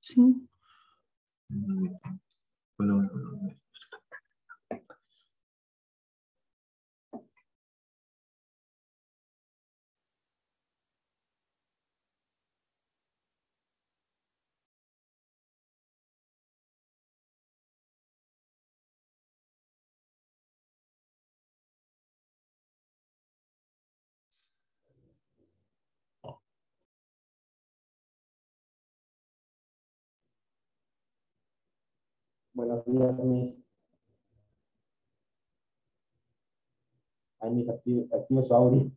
Sí. Buenos días, mis. Ahí mis activo, activo su audio.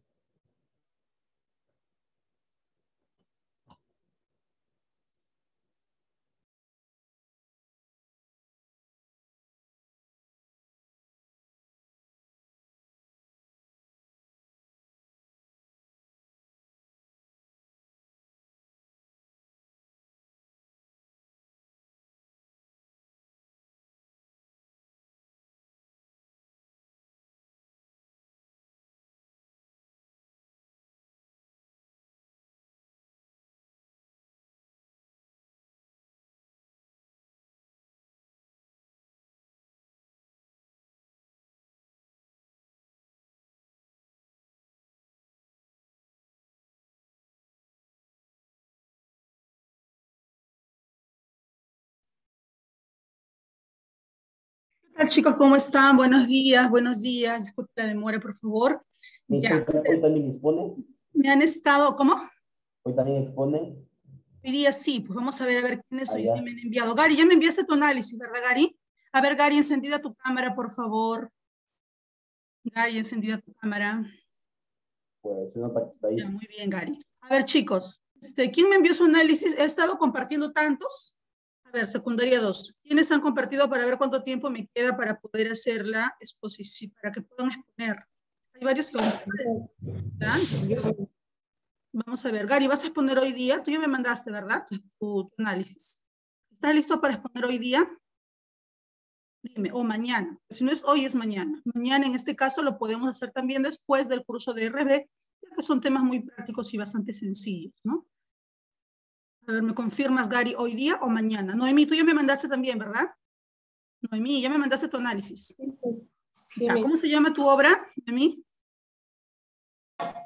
Hola chicos? ¿Cómo están? Buenos días, buenos días. Disculpe la demora, por favor. Ya. ¿Hoy también expone? Me han estado, ¿cómo? ¿Hoy también expone? Hoy día sí, pues vamos a ver a ver quiénes hoy ah, me han enviado. Gary, ya me enviaste tu análisis, ¿verdad, Gary? A ver, Gary, encendida tu cámara, por favor. Gary, encendida tu cámara. Pues nota que está ahí. Ya, muy bien, Gary. A ver, chicos, este, ¿quién me envió su análisis? He estado compartiendo tantos ver, secundaria 2. ¿Quiénes han compartido para ver cuánto tiempo me queda para poder hacer la exposición, para que puedan exponer? Hay varios que Vamos a ver, Gary, ¿vas a exponer hoy día? Tú ya me mandaste, ¿verdad? Tu, análisis. ¿Estás listo para exponer hoy día? Dime, o mañana. Si no es hoy, es mañana. Mañana, en este caso, lo podemos hacer también después del curso de RB, ya que son temas muy prácticos y bastante sencillos, ¿no? A ver, ¿me confirmas, Gary, hoy día o mañana? Noemí, tú ya me mandaste también, ¿verdad? Noemí, ya me mandaste tu análisis. ¿Cómo se llama tu obra, Noemí?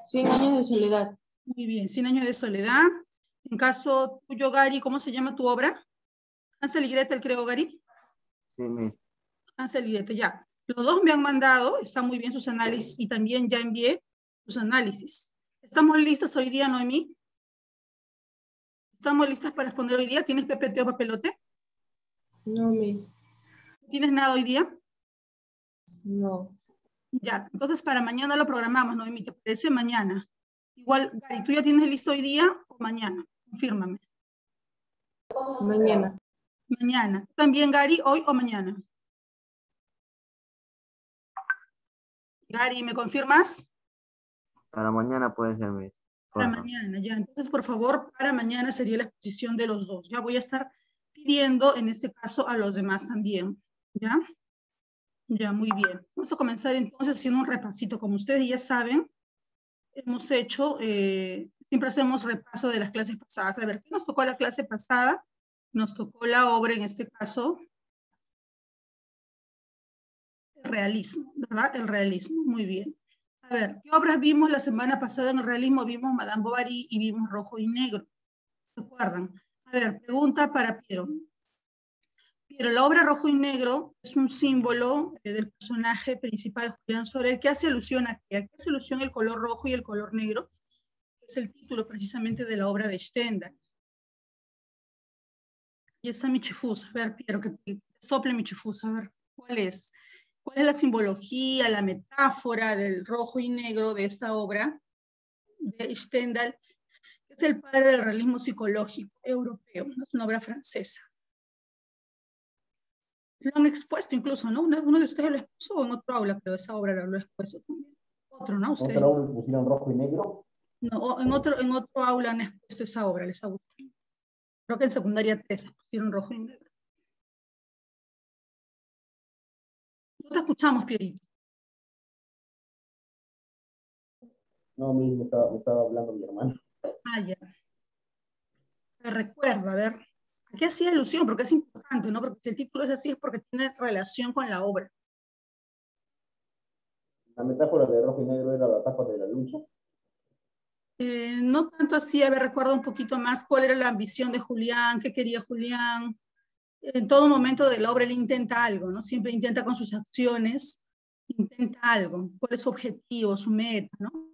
Cien años de soledad. Muy bien, Cien años de soledad. En caso tuyo, Gary, ¿cómo se llama tu obra? Hansel y Gretel, creo, Gary. Sí. Hansel y Gretel, ya. Los dos me han mandado, están muy bien sus análisis y también ya envié sus análisis. ¿Estamos listos hoy día, Noemí? ¿Estamos listas para responder hoy día? ¿Tienes PPT o papelote? No, me. ¿Tienes nada hoy día? No. Ya, entonces para mañana lo programamos, ¿no? ¿Te parece? Mañana. Igual, Gary, ¿tú ya tienes listo hoy día o mañana? Confírmame. Mañana. Mañana. ¿También, Gary, hoy o mañana? Gary, ¿me confirmas? Para mañana puede ser, mi. Para mañana, ya. Entonces, por favor, para mañana sería la exposición de los dos. Ya voy a estar pidiendo, en este caso, a los demás también. ¿Ya? Ya, muy bien. Vamos a comenzar entonces haciendo un repasito. Como ustedes ya saben, hemos hecho, eh, siempre hacemos repaso de las clases pasadas. A ver, ¿qué nos tocó la clase pasada? Nos tocó la obra, en este caso, el realismo, ¿verdad? El realismo, muy bien. A ver, ¿qué obras vimos la semana pasada en el realismo? Vimos Madame Bovary y vimos Rojo y Negro. ¿Se acuerdan? A ver, pregunta para Piero. Piero, la obra Rojo y Negro es un símbolo eh, del personaje principal, Julián Sorel, que hace alusión a qué? ¿A qué hace alusión el color rojo y el color negro? Es el título precisamente de la obra de Stendhal. Y está mi chifusa. A ver, Piero, que sople mi chifusa. A ver, ¿cuál es? ¿Cuál es la simbología, la metáfora del rojo y negro de esta obra de Stendhal, que es el padre del realismo psicológico europeo? Es una obra francesa. Lo han expuesto incluso, ¿no? Uno de ustedes lo expuso en otro aula, pero esa obra lo ha expuesto también. Otro, ¿no? ¿Ustedes? ¿Otro aula pusieron rojo y negro? No, en otro, en otro aula han expuesto esa obra, les ha gustado. Creo que en secundaria 3 pusieron rojo y negro. Te escuchamos, Pierito. No, me estaba, me estaba hablando mi hermano. Ah, ya. Me recuerda, a ver, ¿a qué hacía alusión? Porque es importante, ¿no? Porque si el título es así es porque tiene relación con la obra. La metáfora de rojo y negro era la etapa de la lucha. Eh, no tanto así, a ver, recuerdo un poquito más cuál era la ambición de Julián, qué quería Julián. En todo momento de la obra él intenta algo, ¿no? Siempre intenta con sus acciones, intenta algo, cuál es su objetivo, su meta, ¿no?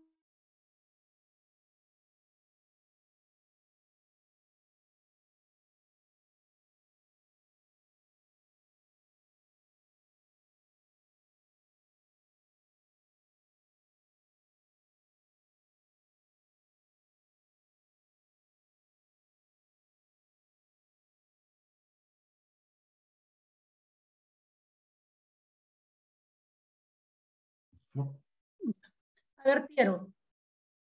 A ver, Piero.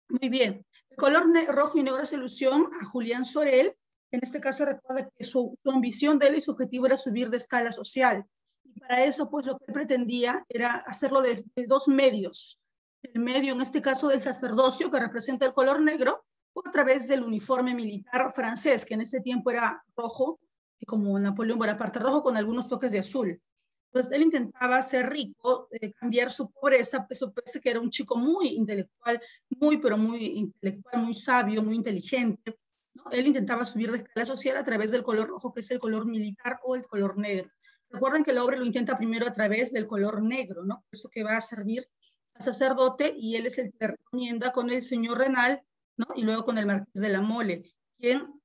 Muy bien. El color rojo y negro hace alusión a Julián Sorel. En este caso recuerda que su, ambición de él y su objetivo era subir de escala social. Y para eso, pues lo que él pretendía era hacerlo de, dos medios. El medio, en este caso, del sacerdocio, que representa el color negro, o a través del uniforme militar francés, que en este tiempo era rojo, y como Napoleón Bonaparte rojo con algunos toques de azul. Entonces él intentaba ser rico, eh, cambiar su pobreza, eso parece que era un chico muy intelectual, muy, pero muy intelectual, muy sabio, muy inteligente. Él intentaba subir de escala social a través del color rojo, que es el color militar o el color negro. Recuerden que la obra lo intenta primero a través del color negro, ¿no? Eso que va a servir al sacerdote y él es el que recomienda con el señor Renal, ¿no? Y luego con el marqués de la Mole, quien,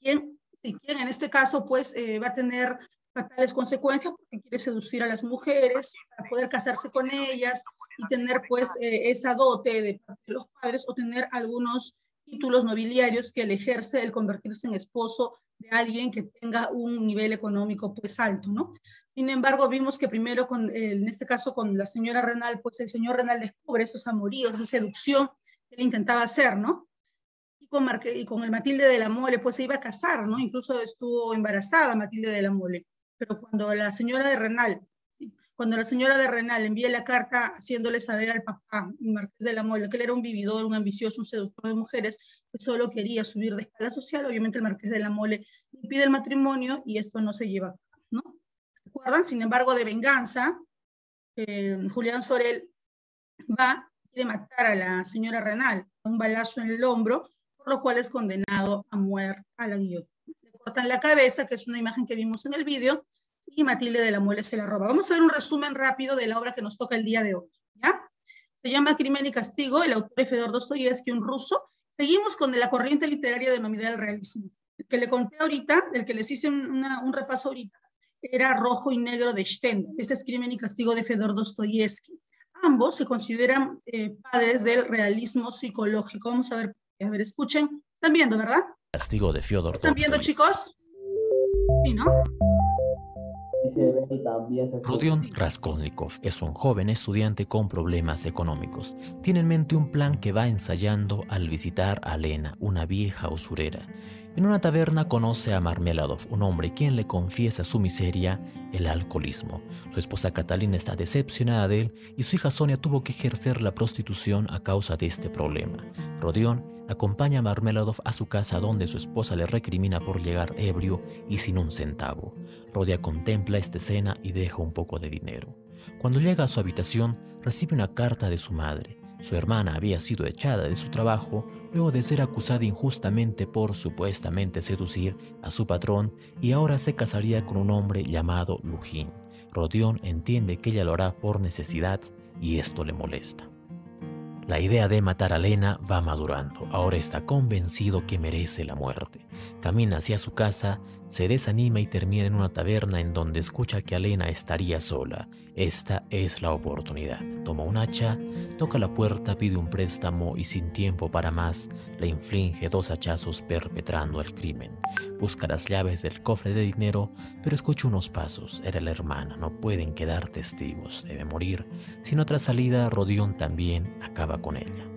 quien, sí, quien en este caso pues eh, va a tener fatales consecuencias porque quiere seducir a las mujeres para poder casarse con ellas y tener pues eh, esa dote de parte de los padres o tener algunos títulos nobiliarios que le ejerce el convertirse en esposo de alguien que tenga un nivel económico pues alto, ¿no? Sin embargo, vimos que primero con, eh, en este caso con la señora Renal, pues el señor Renal descubre esos amoríos, esa seducción que él intentaba hacer, ¿no? Y con, y con el Matilde de la Mole, pues se iba a casar, ¿no? Incluso estuvo embarazada Matilde de la Mole pero cuando la señora de Renal, cuando la señora de Renal envía la carta haciéndole saber al papá, Marqués de la Mole, que él era un vividor, un ambicioso, un seductor de mujeres, que solo quería subir de escala social, obviamente el Marqués de la Mole pide el matrimonio y esto no se lleva a cabo, ¿no? ¿Recuerdan? Sin embargo, de venganza, eh, Julián Sorel va, quiere matar a la señora Renal, un balazo en el hombro, por lo cual es condenado a muerte a la guillotina cortan la cabeza, que es una imagen que vimos en el vídeo, y Matilde de la Mole se la roba. Vamos a ver un resumen rápido de la obra que nos toca el día de hoy. ¿ya? Se llama Crimen y Castigo, el autor es Fedor Dostoyevsky, un ruso. Seguimos con la corriente literaria denominada el realismo. El que le conté ahorita, el que les hice un repaso ahorita, era Rojo y Negro de Stendhal. Este es Crimen y Castigo de Fedor Dostoyevsky. Ambos se consideran eh, padres del realismo psicológico. Vamos a ver, a ver, escuchen. Están viendo, ¿verdad? Castigo de Fyodor ¿Están viendo, chicos? Sí, ¿no? Rodion Raskolnikov es un joven estudiante con problemas económicos. Tiene en mente un plan que va ensayando al visitar a Lena, una vieja usurera. En una taberna conoce a Marmeladov, un hombre quien le confiesa su miseria, el alcoholismo. Su esposa Catalina está decepcionada de él y su hija Sonia tuvo que ejercer la prostitución a causa de este problema. Rodion acompaña a Marmeladov a su casa donde su esposa le recrimina por llegar ebrio y sin un centavo. Rodia contempla esta escena y deja un poco de dinero. Cuando llega a su habitación, recibe una carta de su madre. Su hermana había sido echada de su trabajo luego de ser acusada injustamente por supuestamente seducir a su patrón y ahora se casaría con un hombre llamado Lujin. Rodion entiende que ella lo hará por necesidad y esto le molesta. La idea de matar a Lena va madurando. Ahora está convencido que merece la muerte. Camina hacia su casa, se desanima y termina en una taberna en donde escucha que Alena estaría sola. Esta es la oportunidad. Toma un hacha, toca la puerta, pide un préstamo y sin tiempo para más, le inflige dos hachazos perpetrando el crimen. Busca las llaves del cofre de dinero, pero escucha unos pasos. Era la hermana, no pueden quedar testigos. Debe morir. Sin otra salida, Rodión también acaba con ella.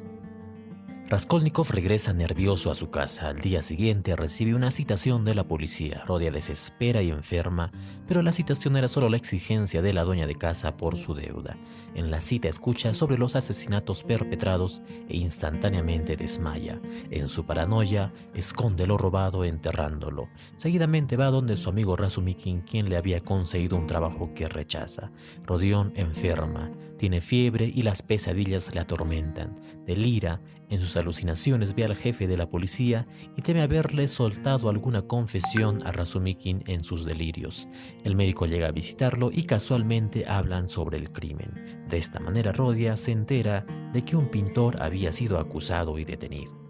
Raskolnikov regresa nervioso a su casa. Al día siguiente recibe una citación de la policía. Rodia desespera y enferma, pero la citación era solo la exigencia de la dueña de casa por su deuda. En la cita escucha sobre los asesinatos perpetrados e instantáneamente desmaya. En su paranoia, esconde lo robado enterrándolo. Seguidamente va donde su amigo Razumikin, quien le había conseguido un trabajo que rechaza. Rodion enferma, tiene fiebre y las pesadillas le atormentan. Delira en sus alucinaciones ve al jefe de la policía y teme haberle soltado alguna confesión a Razumikin en sus delirios. El médico llega a visitarlo y casualmente hablan sobre el crimen. De esta manera Rodia se entera de que un pintor había sido acusado y detenido.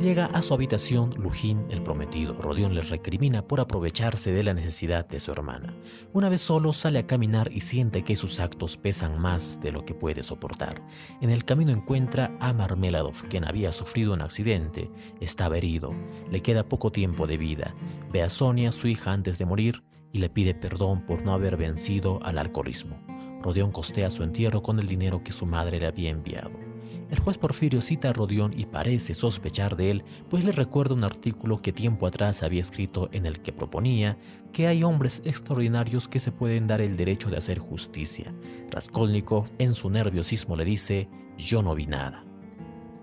Llega a su habitación Lujín el prometido. Rodión le recrimina por aprovecharse de la necesidad de su hermana. Una vez solo sale a caminar y siente que sus actos pesan más de lo que puede soportar. En el camino encuentra a Marmeladov, quien había sufrido un accidente. Estaba herido. Le queda poco tiempo de vida. Ve a Sonia, su hija, antes de morir y le pide perdón por no haber vencido al alcoholismo. Rodión costea su entierro con el dinero que su madre le había enviado. El juez Porfirio cita a Rodión y parece sospechar de él, pues le recuerda un artículo que tiempo atrás había escrito en el que proponía que hay hombres extraordinarios que se pueden dar el derecho de hacer justicia. Raskolnikov, en su nerviosismo, le dice: Yo no vi nada.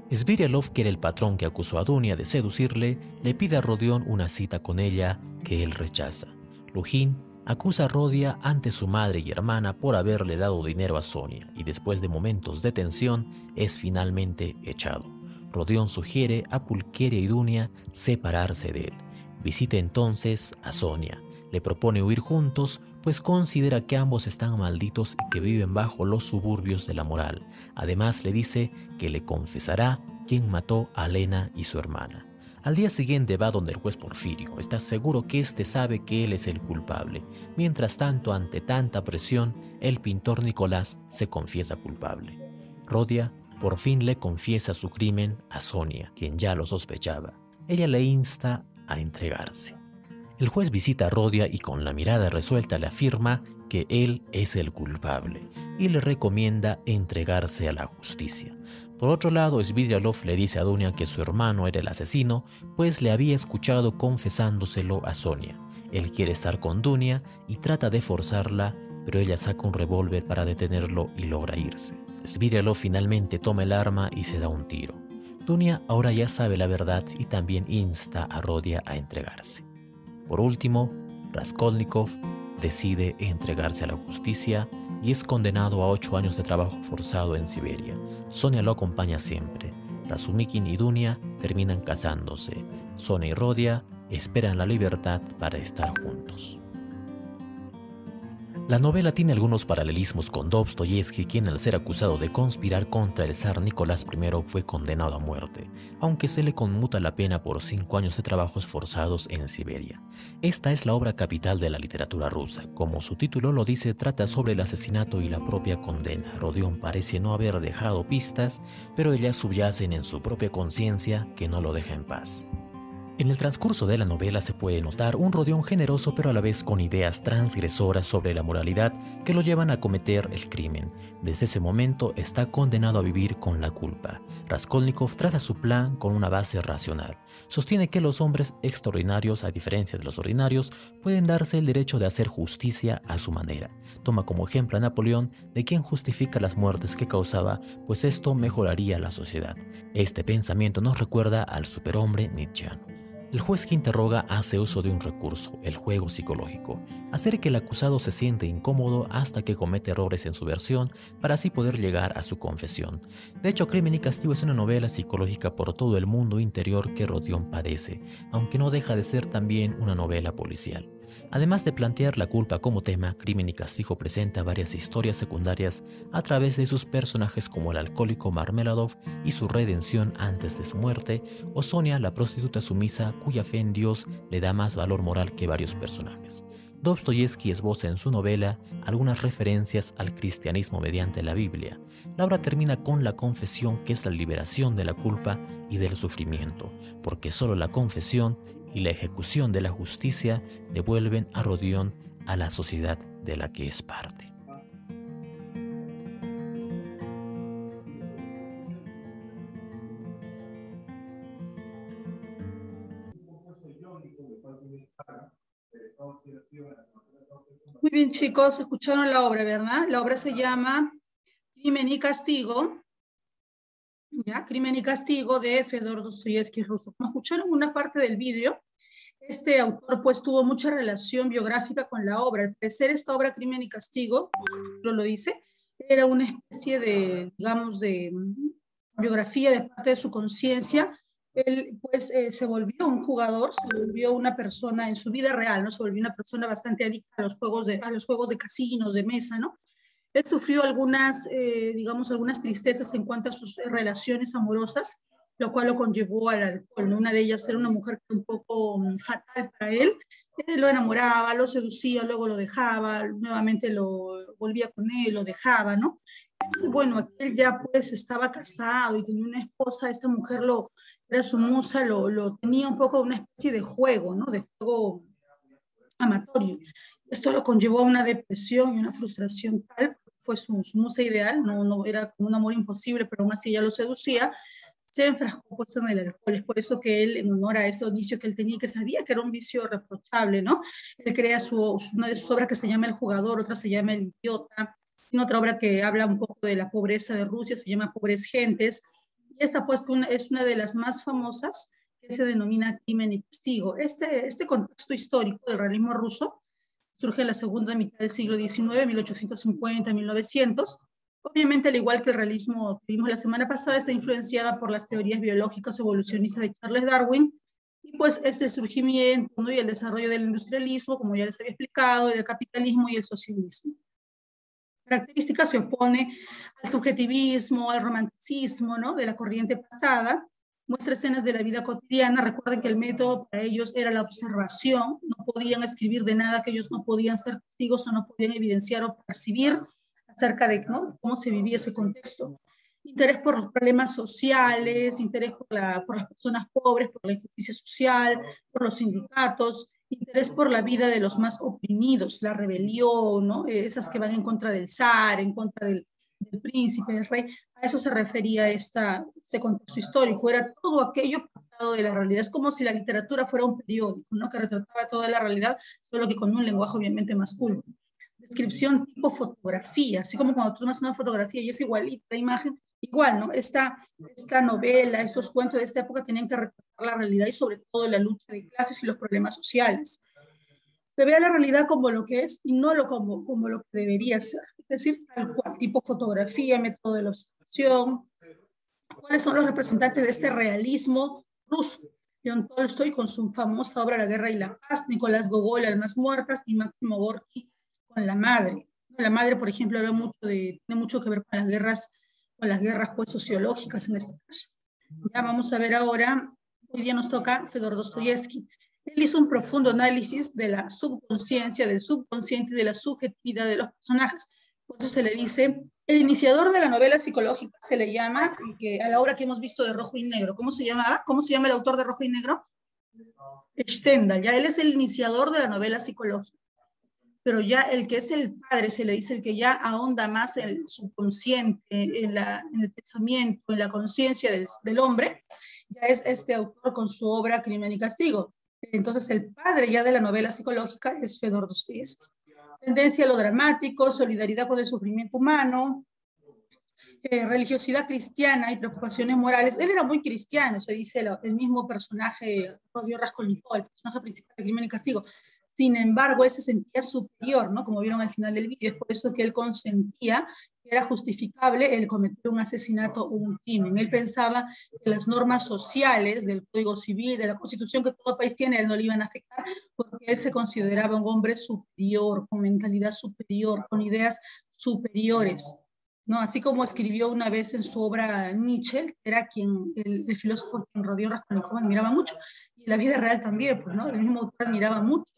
Svirilov, que era el patrón que acusó a Dunia de seducirle, le pide a Rodión una cita con ella que él rechaza. Lujin acusa a Rodia ante su madre y hermana por haberle dado dinero a Sonia y después de momentos de tensión es finalmente echado. Rodión sugiere a Pulqueria y Dunia separarse de él. Visita entonces a Sonia. Le propone huir juntos, pues considera que ambos están malditos y que viven bajo los suburbios de la moral. Además le dice que le confesará quién mató a Lena y su hermana. Al día siguiente va donde el juez Porfirio. Está seguro que éste sabe que él es el culpable. Mientras tanto, ante tanta presión, el pintor Nicolás se confiesa culpable. Rodia por fin le confiesa su crimen a Sonia, quien ya lo sospechaba. Ella le insta a entregarse. El juez visita a Rodia y con la mirada resuelta le afirma que él es el culpable y le recomienda entregarse a la justicia. Por otro lado, Svidrialov le dice a Dunia que su hermano era el asesino, pues le había escuchado confesándoselo a Sonia. Él quiere estar con Dunia y trata de forzarla, pero ella saca un revólver para detenerlo y logra irse. Svidrialov finalmente toma el arma y se da un tiro. Dunia ahora ya sabe la verdad y también insta a Rodia a entregarse. Por último, Raskolnikov decide entregarse a la justicia y es condenado a ocho años de trabajo forzado en Siberia. Sonia lo acompaña siempre. Razumikin y Dunia terminan casándose. Sonia y Rodia esperan la libertad para estar juntos. La novela tiene algunos paralelismos con Dostoyevsky, quien al ser acusado de conspirar contra el zar Nicolás I fue condenado a muerte, aunque se le conmuta la pena por cinco años de trabajos forzados en Siberia. Esta es la obra capital de la literatura rusa. Como su título lo dice, trata sobre el asesinato y la propia condena. Rodion parece no haber dejado pistas, pero ellas subyacen en su propia conciencia que no lo deja en paz. En el transcurso de la novela se puede notar un rodeón generoso pero a la vez con ideas transgresoras sobre la moralidad que lo llevan a cometer el crimen. Desde ese momento está condenado a vivir con la culpa. Raskolnikov traza su plan con una base racional. Sostiene que los hombres extraordinarios, a diferencia de los ordinarios, pueden darse el derecho de hacer justicia a su manera. Toma como ejemplo a Napoleón, de quien justifica las muertes que causaba, pues esto mejoraría la sociedad. Este pensamiento nos recuerda al superhombre nietzscheano. El juez que interroga hace uso de un recurso, el juego psicológico, hacer que el acusado se siente incómodo hasta que comete errores en su versión para así poder llegar a su confesión. De hecho, Crimen y Castigo es una novela psicológica por todo el mundo interior que Rodión padece, aunque no deja de ser también una novela policial. Además de plantear la culpa como tema, Crimen y Castigo presenta varias historias secundarias a través de sus personajes como el alcohólico Marmeladov y su redención antes de su muerte, o Sonia, la prostituta sumisa cuya fe en Dios le da más valor moral que varios personajes. Dostoyevsky esboza en su novela algunas referencias al cristianismo mediante la Biblia. La obra termina con la confesión que es la liberación de la culpa y del sufrimiento, porque solo la confesión y la ejecución de la justicia devuelven a Rodión a la sociedad de la que es parte. Muy bien chicos, escucharon la obra, ¿verdad? La obra se llama Crimen y Castigo Crimen y Castigo de Fedor Dostoyevsky Ruso. Como escucharon una parte del vídeo, este autor pues tuvo mucha relación biográfica con la obra. Al parecer esta obra Crimen y Castigo, lo, lo dice, era una especie de, digamos, de biografía de parte de su conciencia. Él pues eh, se volvió un jugador, se volvió una persona en su vida real, ¿no? Se volvió una persona bastante adicta a los juegos de, a los juegos de casinos, de mesa, ¿no? Él sufrió algunas, eh, digamos, algunas tristezas en cuanto a sus relaciones amorosas, lo cual lo conllevó al alcohol. ¿no? Una de ellas era una mujer un poco mm, fatal para él. Él lo enamoraba, lo seducía, luego lo dejaba, nuevamente lo volvía con él, lo dejaba, ¿no? bueno, aquel ya pues estaba casado y tenía una esposa, esta mujer lo, era su musa, lo, lo tenía un poco una especie de juego, ¿no? De juego amatorio. Esto lo conllevó a una depresión y una frustración tal, fue su, su musa ideal, no, no era como un amor imposible, pero aún así ya lo seducía, se enfrascó pues en el alcohol. Es por eso que él, en honor a ese vicio que él tenía, que sabía que era un vicio reprochable, ¿no? Él crea su, una de sus obras que se llama El jugador, otra se llama El idiota, tiene otra obra que habla un poco de la pobreza de Rusia, se llama Pobres Gentes, y esta pues es una de las más famosas que se denomina Crimen y Castigo. Este, este contexto histórico del realismo ruso surge en la segunda mitad del siglo XIX, 1850-1900. Obviamente, al igual que el realismo que vimos la semana pasada, está influenciada por las teorías biológicas evolucionistas de Charles Darwin, y pues este surgimiento y el desarrollo del industrialismo, como ya les había explicado, del capitalismo y el socialismo característica se opone al subjetivismo, al romanticismo ¿no? de la corriente pasada, muestra escenas de la vida cotidiana. Recuerden que el método para ellos era la observación, no podían escribir de nada que ellos no podían ser testigos o no podían evidenciar o percibir acerca de cómo se vivía ese contexto. Interés por los problemas sociales, interés por las personas pobres, por la injusticia social, por los sindicatos, interés por la vida de los más oprimidos, la rebelión, ¿no? esas que van en contra del zar, en contra del, del príncipe, del rey. A eso se refería esta, este contexto histórico. Era todo aquello apartado de la realidad. Es como si la literatura fuera un periódico, ¿no? que retrataba toda la realidad, solo que con un lenguaje obviamente más culto. Descripción tipo fotografía, así como cuando tú tomas una fotografía y es igualita la imagen, igual, ¿no? Esta, esta novela, estos cuentos de esta época tenían que retratar la realidad y sobre todo la lucha de clases y los problemas sociales. Se ve a la realidad como lo que es y no lo como, como lo que debería ser. Es decir, tal cual, tipo fotografía, método de la observación. ¿Cuáles son los representantes de este realismo ruso? León Tolstoy con su famosa obra La guerra y la paz, Nicolás Gogol, Almas muertas y Máximo Gorki con La madre. La madre, por ejemplo, habla mucho de, tiene mucho que ver con las guerras con las guerras pues, sociológicas en este caso. Ya vamos a ver ahora, hoy día nos toca Fedor Dostoyevsky. Él hizo un profundo análisis de la subconsciencia, del subconsciente y de la subjetividad de los personajes. Por eso se le dice, el iniciador de la novela psicológica se le llama, que a la obra que hemos visto de Rojo y Negro, ¿cómo se llamaba? ¿Cómo se llama el autor de Rojo y Negro? Stendhal, ya él es el iniciador de la novela psicológica pero ya el que es el padre, se le dice el que ya ahonda más el subconsciente, en, la, el pensamiento, en la conciencia del, hombre, ya es este autor con su obra Crimen y Castigo. Entonces el padre ya de la novela psicológica es Fedor Dostoyevsky. Tendencia a lo dramático, solidaridad con el sufrimiento humano, eh, religiosidad cristiana y preocupaciones morales. Él era muy cristiano, se dice el, mismo personaje, Rodio Raskolnikov, el personaje principal de Crimen y Castigo. Sin embargo, él se sentía superior, ¿no? Como vieron al final del vídeo, es por eso que él consentía que era justificable el cometer un asesinato o un crimen. Él pensaba que las normas sociales del Código Civil, de la Constitución que todo país tiene, él no le iban a afectar porque él se consideraba un hombre superior, con mentalidad superior, con ideas superiores. ¿no? Así como escribió una vez en su obra Nietzsche, era quien, el, el filósofo quien rodeó Raskolnikov admiraba mucho, la vida real también, pues, ¿no? El mismo admiraba mucho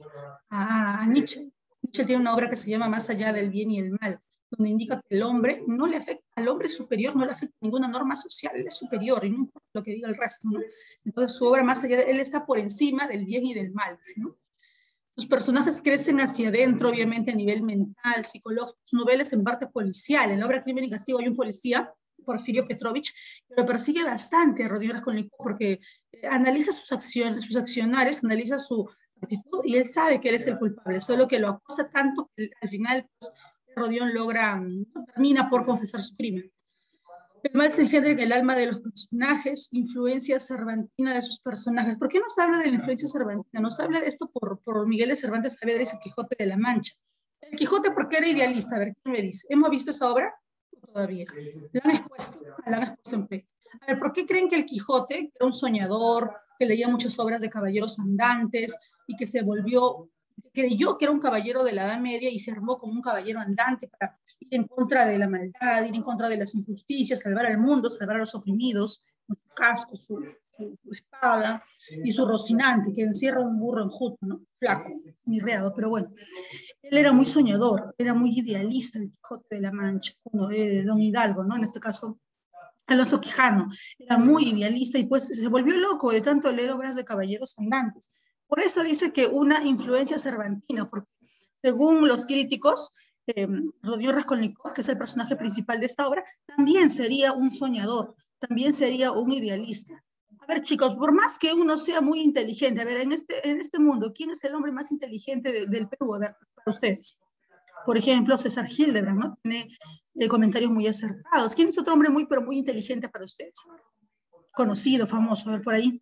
a, Nietzsche. Nietzsche tiene una obra que se llama Más allá del bien y el mal, donde indica que el hombre no le afecta, al hombre superior no le afecta ninguna norma social, es superior y no lo que diga el resto, ¿no? Entonces su obra más allá, de, él está por encima del bien y del mal, ¿no? Sus personajes crecen hacia adentro, obviamente a nivel mental, psicológico, su novela es en parte policial, en la obra Crimen y Castigo hay un policía Porfirio Petrovich, lo persigue bastante a Rodion Raskolnikov porque eh, analiza sus acciones, sus accionarios, analiza su actitud y él sabe que él es el culpable, solo que lo acusa tanto que al final pues, Rodión logra, termina por confesar su crimen. El mal se engendra en el alma de los personajes, influencia cervantina de sus personajes. ¿Por qué no se habla de la influencia cervantina? Nos habla de esto por, por Miguel de Cervantes Saavedra y su Quijote de la Mancha. El Quijote, ¿por qué era idealista? A ver, ¿quién me dice? ¿Hemos visto esa obra? Todavía. La han expuesto, la han expuesto en pie. A ver, ¿por qué creen que el Quijote era un soñador, que leía muchas obras de caballeros andantes y que se volvió creyó que era un caballero de la Edad Media y se armó como un caballero andante para ir en contra de la maldad, ir en contra de las injusticias, salvar al mundo, salvar a los oprimidos, con su casco, su, espada y su rocinante, que encierra un burro enjuto, ¿no? Flaco, mirreado, pero bueno. Él era muy soñador, era muy idealista, el Quijote de la Mancha, uno de Don Hidalgo, ¿no? En este caso, Alonso Quijano, era muy idealista y pues se volvió loco de tanto leer obras de caballeros andantes. Por eso dice que una influencia cervantina, porque según los críticos, eh, Rodrigo Raskolnikov, que es el personaje principal de esta obra, también sería un soñador, también sería un idealista. Ver, chicos, por más que uno sea muy inteligente, a ver, en este, en este mundo, ¿quién es el hombre más inteligente del Perú? A ver, para ustedes. Por ejemplo, César Hildebrand, ¿no? Tiene eh, comentarios muy acertados. ¿Quién es otro hombre muy, pero muy inteligente para ustedes? Conocido, famoso, a ver, por ahí.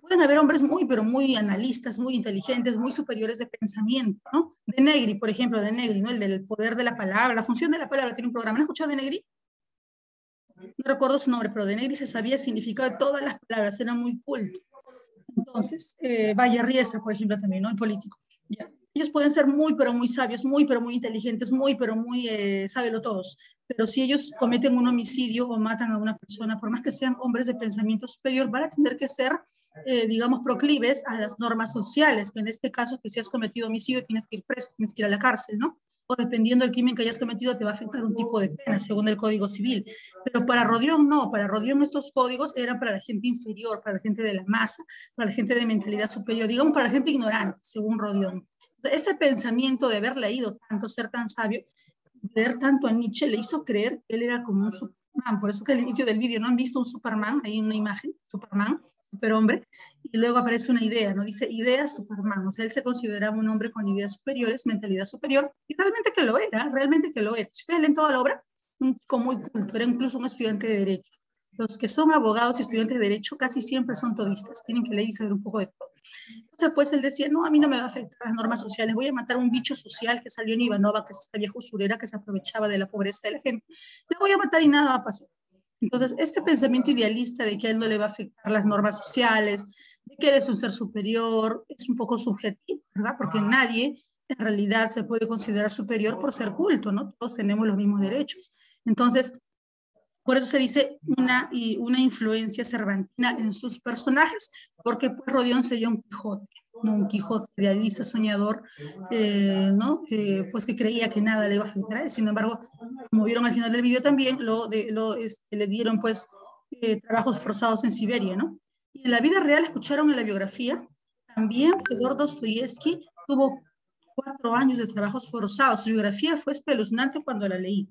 Pueden haber hombres muy, pero muy analistas, muy inteligentes, muy superiores de pensamiento, ¿no? De Negri, por ejemplo, de Negri, ¿no? El del poder de la palabra, la función de la palabra, tiene un programa. ¿Han escuchado de Negri? No recuerdo su nombre, pero de Negri se sabía el significado de todas las palabras, era muy culto. Entonces, eh, Valle Riestra, por ejemplo, también, ¿no? El político. Ya. Ellos pueden ser muy, pero muy sabios, muy, pero muy inteligentes, muy, pero muy, eh, sábelo todos. Pero si ellos cometen un homicidio o matan a una persona, por más que sean hombres de pensamiento superior, van a tener que ser, eh, digamos, proclives a las normas sociales. En este caso, que si has cometido homicidio, tienes que ir preso, tienes que ir a la cárcel, ¿no? O dependiendo del crimen que hayas cometido, te va a afectar un tipo de pena según el Código Civil. Pero para Rodión no, para Rodión estos códigos eran para la gente inferior, para la gente de la masa, para la gente de mentalidad superior, digamos para la gente ignorante, según Rodión ese pensamiento de haber leído tanto, ser tan sabio, leer tanto a Nietzsche, le hizo creer que él era como un Superman. Por eso que al inicio del vídeo no han visto un Superman, hay una imagen, Superman, superhombre, y luego aparece una idea, ¿no? Dice idea Superman, o sea, él se consideraba un hombre con ideas superiores, mentalidad superior, y realmente que lo era, realmente que lo era. Si ustedes leen toda la obra, chico muy culto, era incluso un estudiante de Derecho. Los que son abogados y estudiantes de Derecho casi siempre son todistas, tienen que leer y saber un poco de todo. Entonces, pues él decía, no, a mí no me va a afectar las normas sociales, voy a matar a un bicho social que salió en Ivanova, que es esta vieja usurera que se aprovechaba de la pobreza de la gente. Le voy a matar y nada va a pasar. Entonces, este pensamiento idealista de que a él no le va a afectar las normas sociales, que él es un ser superior, es un poco subjetivo, ¿verdad? Porque nadie en realidad se puede considerar superior por ser culto, ¿no? Todos tenemos los mismos derechos. Entonces, por eso se dice una, y una influencia cervantina en sus personajes, porque pues Rodión sería un Quijote, ¿no? un Quijote idealista, soñador, eh, ¿no? Eh, pues que creía que nada le iba a afectar a él. Sin embargo, como vieron al final del video también, lo, de, lo este, le dieron pues eh, trabajos forzados en Siberia, ¿no? Y en la vida real, escucharon en la biografía, también Fedor Dostoyevsky tuvo cuatro años de trabajos forzados. Su biografía fue espeluznante cuando la leí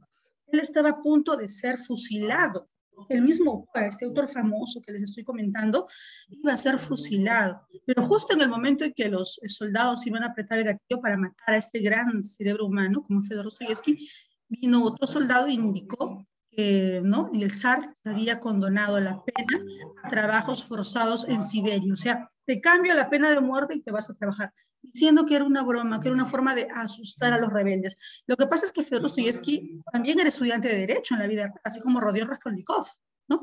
él estaba a punto de ser fusilado. El mismo, este autor famoso que les estoy comentando, iba a ser fusilado. Pero justo en el momento en que los soldados iban a apretar el gatillo para matar a este gran cerebro humano, como Fedor Dostoyevsky, vino otro soldado e indicó ¿no? el zar había condonado la pena a trabajos forzados en Siberia. O sea, te cambio la pena de muerte y te vas a trabajar diciendo que era una broma, que era una forma de asustar a los rebeldes. Lo que pasa es que Fyodor Dostoyevsky también era estudiante de Derecho en la vida, así como Rodion Raskolnikov, ¿no?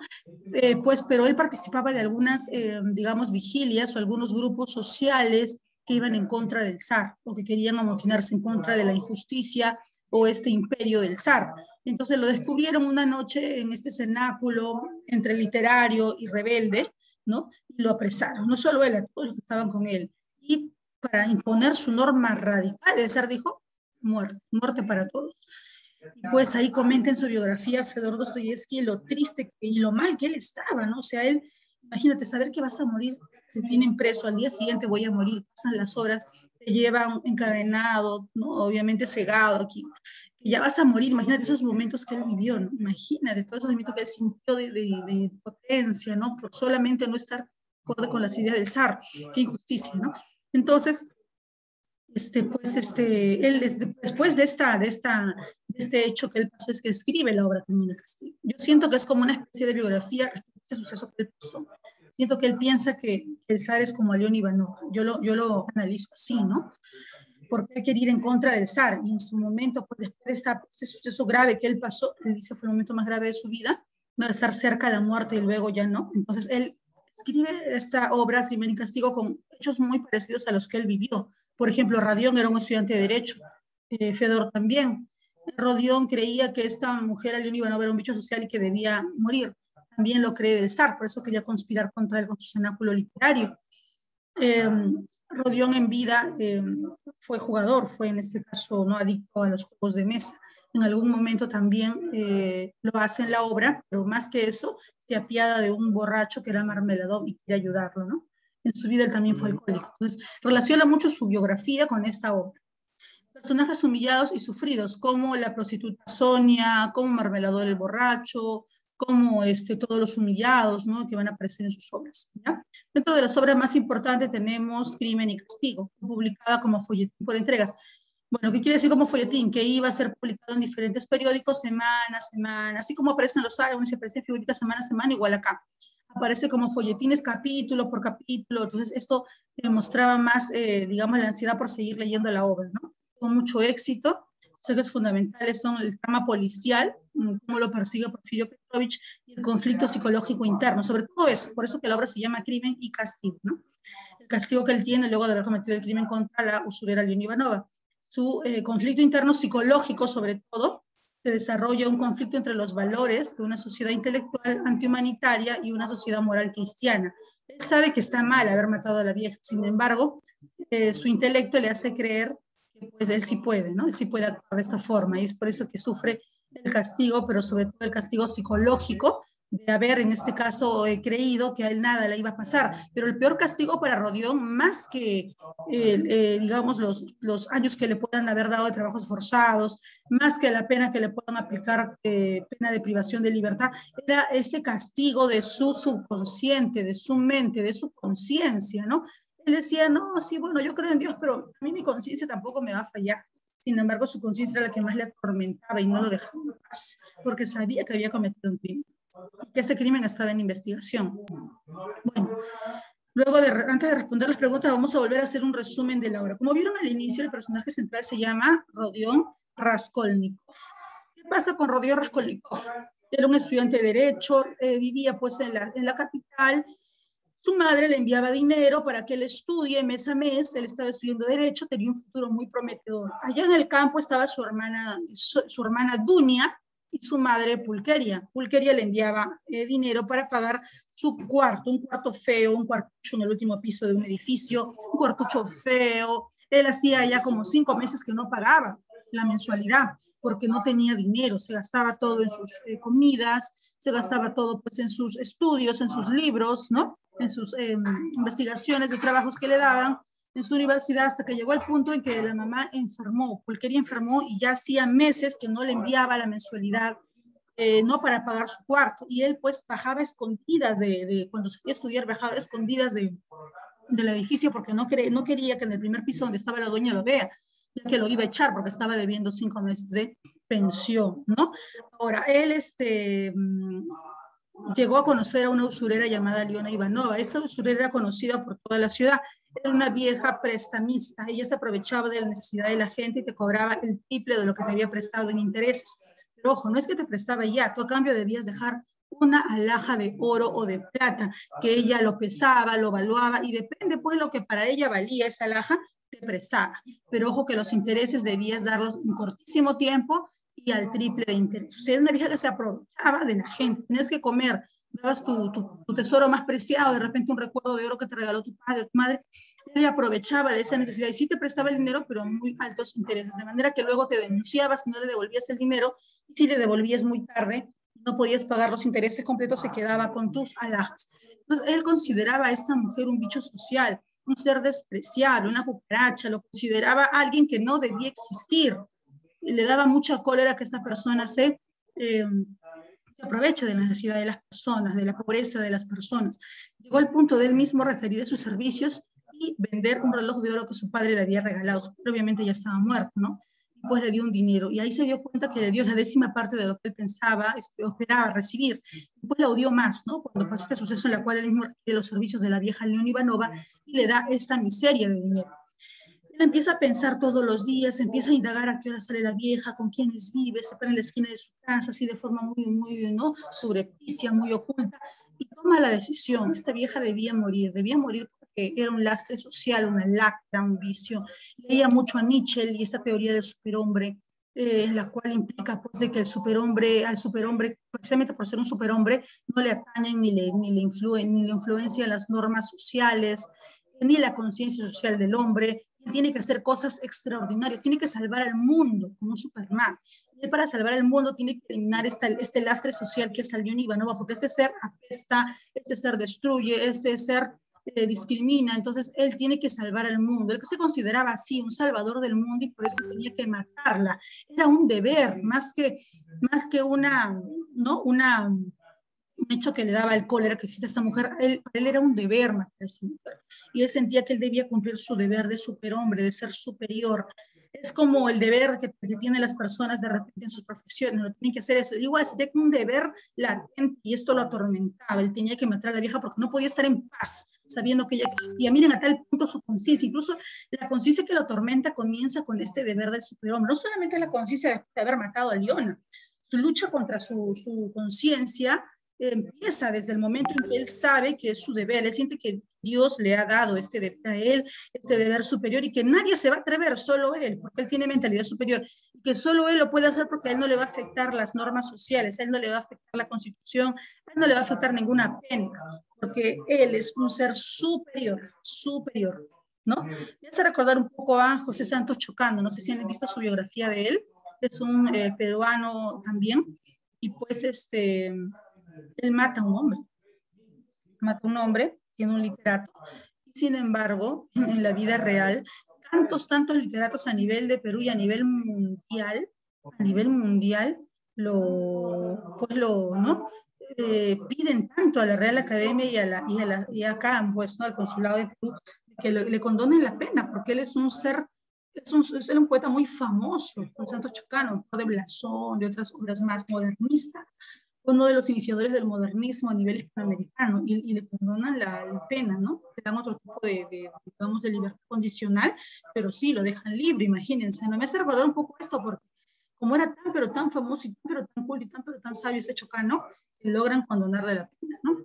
Eh, pues, pero él participaba de algunas, eh, digamos, vigilias o algunos grupos sociales que iban en contra del zar o que querían amotinarse en contra de la injusticia o este imperio del zar. Entonces lo descubrieron una noche en este cenáculo entre literario y rebelde, ¿no? Y lo apresaron, no solo él, a todos los que estaban con él. Y para imponer su norma radical. El zar dijo, muerte, muerte para todos. pues ahí comenta en su biografía Fedor Dostoyevsky lo triste y lo mal que él estaba, ¿no? O sea, él, imagínate, saber que vas a morir, te tienen preso, al día siguiente voy a morir, pasan las horas, te llevan encadenado, ¿no? Obviamente cegado aquí, que ya vas a morir, imagínate esos momentos que él vivió, ¿no? Imagínate todos esos momentos que él sintió de, de, de potencia, ¿no? Por solamente no estar acorde con las ideas del zar. Qué injusticia, ¿no? Entonces, este, pues, este, él después de, esta, de, esta, de este hecho que él pasó es que escribe la obra Crimen y Castigo. Yo siento que es como una especie de biografía respecto a este suceso que él pasó. Siento que él piensa que, el zar es como León Ivanov. Yo lo, yo lo analizo así, ¿no? Porque él quería ir en contra del zar y en su momento, pues después de este suceso grave que él pasó, él dice fue el momento más grave de su vida, no de estar cerca de la muerte y luego ya no. Entonces él escribe esta obra, Crimen y Castigo, con hechos muy parecidos a los que él vivió por ejemplo, Radión era un estudiante de Derecho, eh, Fedor también. Rodión creía que esta mujer, León Ivanov, era un bicho social y que debía morir. También lo cree del zar, por eso quería conspirar contra él con su cenáculo literario. Em, Rodión en vida em, fue jugador, fue en este caso no adicto a los juegos de mesa. En algún momento también eh, lo hace en la obra, pero más que eso, se apiada de un borracho que era Marmeladov y quiere ayudarlo, ¿no? en su vida él también fue alcohólico. Entonces, relaciona mucho su biografía con esta obra. Personajes humillados y sufridos, como la prostituta Sonia, como Marmelador el borracho, como este, todos los humillados ¿no? que van a aparecer en sus obras. ¿ya? Dentro de las obras más importantes tenemos Crimen y Castigo, publicada como folletín por entregas. Bueno, ¿qué quiere decir como folletín? Que iba a ser publicado en diferentes periódicos semana a semana, así como aparecen los álbumes y aparecen figuritas semana a semana, igual acá aparece como folletines capítulo por capítulo, entonces esto demostraba más, eh, digamos, la ansiedad por seguir leyendo la obra, ¿no? Con mucho éxito, ejes fundamentales son el trama policial, mm, cómo lo persigue Porfirio Petrovich, y el conflicto psicológico interno, sobre todo eso, por eso que la obra se llama Crimen y Castigo, ¿no? El castigo que él tiene luego de haber cometido el crimen contra la usurera León Ivanova. Su eh, conflicto interno psicológico, sobre todo, se desarrolla un conflicto entre los valores de una sociedad intelectual antihumanitaria y una sociedad moral cristiana. Él sabe que está mal haber matado a la vieja, sin embargo, eh, su intelecto le hace creer pues, él sí puede, ¿no? Él sí puede actuar de esta forma y es por eso que sufre el castigo, pero sobre todo el castigo psicológico de haber en este caso eh, creído que a él nada le iba a pasar. Pero el peor castigo para Rodión, más que, eh, digamos, los, los años que le puedan haber dado de trabajos forzados, más que la pena que le puedan aplicar, eh, pena de privación de libertad, era ese castigo de su subconsciente, de su mente, de su conciencia, ¿no? Él decía, no, sí, bueno, yo creo en Dios, pero a mí mi conciencia tampoco me va a fallar. Sin embargo, su conciencia era la que más le atormentaba y no lo dejaba en paz, porque sabía que había cometido un crimen que ese crimen estaba en investigación. Bueno, luego de, antes de responder las preguntas, vamos a volver a hacer un resumen de la obra. Como vieron al inicio, el personaje central se llama Rodion Raskolnikov. ¿Qué pasa con Rodion Raskolnikov? Era un estudiante de Derecho, eh, vivía pues en la, en la capital, su madre le enviaba dinero para que él estudie mes a mes, él estaba estudiando Derecho, tenía un futuro muy prometedor. Allá en el campo estaba su hermana, su, hermana Dunia, y su madre Pulqueria. Pulqueria le enviaba eh, dinero para pagar su cuarto, un cuarto feo, un cuartucho en el último piso de un edificio, un cuartucho feo. Él hacía ya como cinco meses que no pagaba la mensualidad porque no tenía dinero, se gastaba todo en sus eh, comidas, se gastaba todo pues en sus estudios, en sus libros, ¿no? En sus em, investigaciones de trabajos que le daban en su universidad hasta que llegó el punto en que la mamá enfermó, Pulqueria enfermó y ya hacía meses que no le enviaba la mensualidad, eh, no para pagar su cuarto. Y él pues bajaba escondidas de, cuando se quería estudiar, bajaba escondidas de, del edificio porque no, no quería que en el primer piso donde estaba la dueña lo vea, ya que lo iba a echar porque estaba debiendo cinco meses de pensión, ¿no? Ahora, él este, mm, llegó a conocer a una usurera llamada Leona Ivanova. Esta usurera era conocida por toda la ciudad. Era una vieja prestamista. Ella se aprovechaba de la necesidad de la gente y te cobraba el triple de lo que te había prestado en intereses. Pero ojo, no es que te prestaba ya, tú a cambio debías dejar una alhaja de oro o de plata, que ella lo pesaba, lo evaluaba y depende pues lo que para ella valía esa alhaja, te prestaba. Pero ojo que los intereses debías darlos en cortísimo tiempo y al triple de interés. O sea, es una vieja que se aprovechaba de la gente. Tenías que comer, dabas tu, tesoro más preciado, de repente un recuerdo de oro que te regaló tu padre o tu madre. Ella aprovechaba de esa necesidad y sí te prestaba el dinero, pero muy altos intereses, de manera que luego te denunciabas si no le devolvías el dinero. Y si le devolvías muy tarde, no podías pagar los intereses completos, se quedaba con tus alhajas. Entonces, él consideraba a esta mujer un bicho social, un ser despreciable, una cucaracha, lo consideraba alguien que no debía existir le daba mucha cólera que esta persona se, eh, se aprovecha de la necesidad de las personas, de la pobreza de las personas. Llegó al punto de él mismo requerir de sus servicios y vender un reloj de oro que su padre le había regalado. Obviamente ya estaba muerto, ¿no? pues le dio un dinero. Y ahí se dio cuenta que le dio la décima parte de lo que él pensaba, este, esperaba recibir. Y pues la odió más, ¿no? Cuando pasó este suceso en la cual él mismo requiere los servicios de la vieja León Ivanova y le da esta miseria de dinero. Empieza a pensar todos los días, empieza a indagar a qué hora sale la vieja, con quiénes vive, se pone en la esquina de su casa, así de forma muy, muy, ¿no? Sobrepicia, muy oculta, y toma la decisión. Esta vieja debía morir, debía morir era un lastre social, una lacra, un vicio. Leía mucho a Nietzsche y esta teoría del superhombre, eh, la cual implica pues, de que el superhombre, al superhombre, precisamente por ser un superhombre, no le atañen ni le, ni le, influyen, ni le influencian las normas sociales, ni la conciencia social del hombre, tiene que hacer cosas extraordinarias, tiene que salvar al mundo como Superman. Y él para salvar al mundo tiene que eliminar esta, este lastre social que es Albion Ivanova, porque este ser apesta, este ser destruye, este ser eh, discrimina, entonces él tiene que salvar al mundo. Él se consideraba así, un salvador del mundo y por eso tenía que matarla. Era un deber, más que, más que una, ¿no? Una, un hecho que le daba el cólera que existe esta mujer, él, él era un deber matar. Y él sentía que él debía cumplir su deber de superhombre, de ser superior, es como el deber que, tienen las personas de repente en sus profesiones, no tienen que hacer eso. Igual, se tiene un deber latente y esto lo atormentaba. Él tenía que matar a la vieja porque no podía estar en paz sabiendo que ella existía. Miren a tal punto su conciencia, incluso la conciencia que lo atormenta comienza con este deber del superhombre. No solamente la conciencia de haber matado a Leona, su lucha contra su, su conciencia empieza desde el momento en que él sabe que es su deber, él siente que Dios le ha dado este deber a él, este deber superior y que nadie se va a atrever, solo él, porque él tiene mentalidad superior, y que solo él lo puede hacer porque a él no le va a afectar las normas sociales, a él no le va a afectar la constitución, a él no le va a afectar ninguna pena, porque él es un ser superior, superior, ¿no? Me hace recordar un poco a José Santos Chocando, no sé si han visto su biografía de él, es un eh, peruano también, y pues este él mata a un hombre, mata a un hombre siendo un literato. Sin embargo, en la vida real, tantos, tantos literatos a nivel de Perú y a nivel mundial, a nivel mundial, lo, pues lo, ¿no? Eh, piden tanto a la Real Academia y, a la, y, a la, y acá, pues, ¿no? al Consulado de Perú, que le, condonen la pena, porque él es un ser, es un, es un poeta muy famoso, un santo chocano, de Blasón, de otras obras más modernistas, uno de los iniciadores del modernismo a nivel hispanoamericano y, le perdonan la, pena, ¿no? Le dan otro tipo de, digamos, de libertad condicional, pero sí, lo dejan libre, imagínense. No me hace recordar un poco esto porque como era tan, pero tan famoso y tan, pero tan cool y tan, pero tan sabio ese chocano, logran condonarle la pena, ¿no?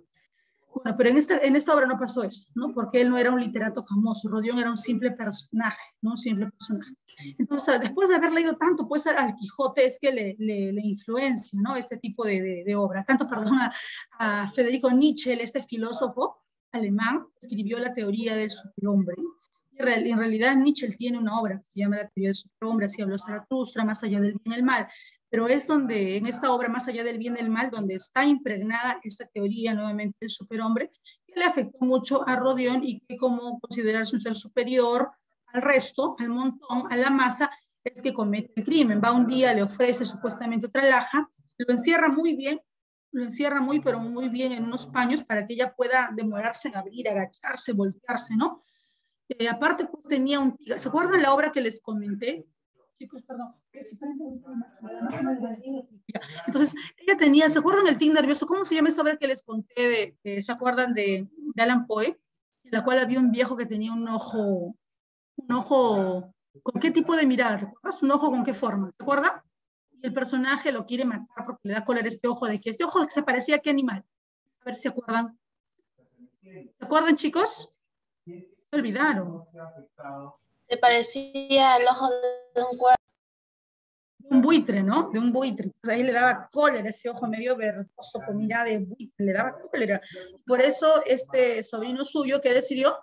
Bueno, pero en esta, en esta obra no pasó eso, ¿no? Porque él no era un literato famoso, Rodión era un simple personaje, ¿no? Un simple personaje. Entonces, después de haber leído tanto, pues al Quijote es que le, le, influencia, ¿no? Este tipo de, de, obra. Tanto, perdón, a, Federico Nietzsche, este filósofo alemán, escribió la teoría del superhombre. Y en realidad Nietzsche tiene una obra que se llama La teoría del superhombre, así habló Zaratustra, más allá del bien y el mal pero es donde, en esta obra, más allá del bien y el mal, donde está impregnada esta teoría nuevamente del superhombre, que le afectó mucho a Rodión y que como considerarse un ser superior al resto, al montón, a la masa, es que comete el crimen. Va un día, le ofrece supuestamente otra laja, lo encierra muy bien, lo encierra muy, pero muy bien en unos paños para que ella pueda demorarse en abrir, agacharse, voltearse, ¿no? Eh, aparte, pues tenía un... ¿Se acuerdan la obra que les comenté? Chicos, perdón. Entonces, ella tenía, ¿se acuerdan del tic nervioso? ¿Cómo se llama esa obra que les conté? De, ¿Se acuerdan de, Alan Poe? En la cual había un viejo que tenía un ojo, un ojo, ¿con qué tipo de mirada? ¿Te acuerdas? ¿Un ojo con qué forma? ¿Se acuerdan? Y el personaje lo quiere matar porque le da color este ojo de que este ojo se parecía a qué animal. A ver si se acuerdan. ¿Se acuerdan, chicos? Se olvidaron. Se parecía al ojo de un cuervo. Un buitre, ¿no? De un buitre. Ahí le daba cólera, ese ojo medio verdoso con mirada de buitre, le daba cólera. Por eso este sobrino suyo que decidió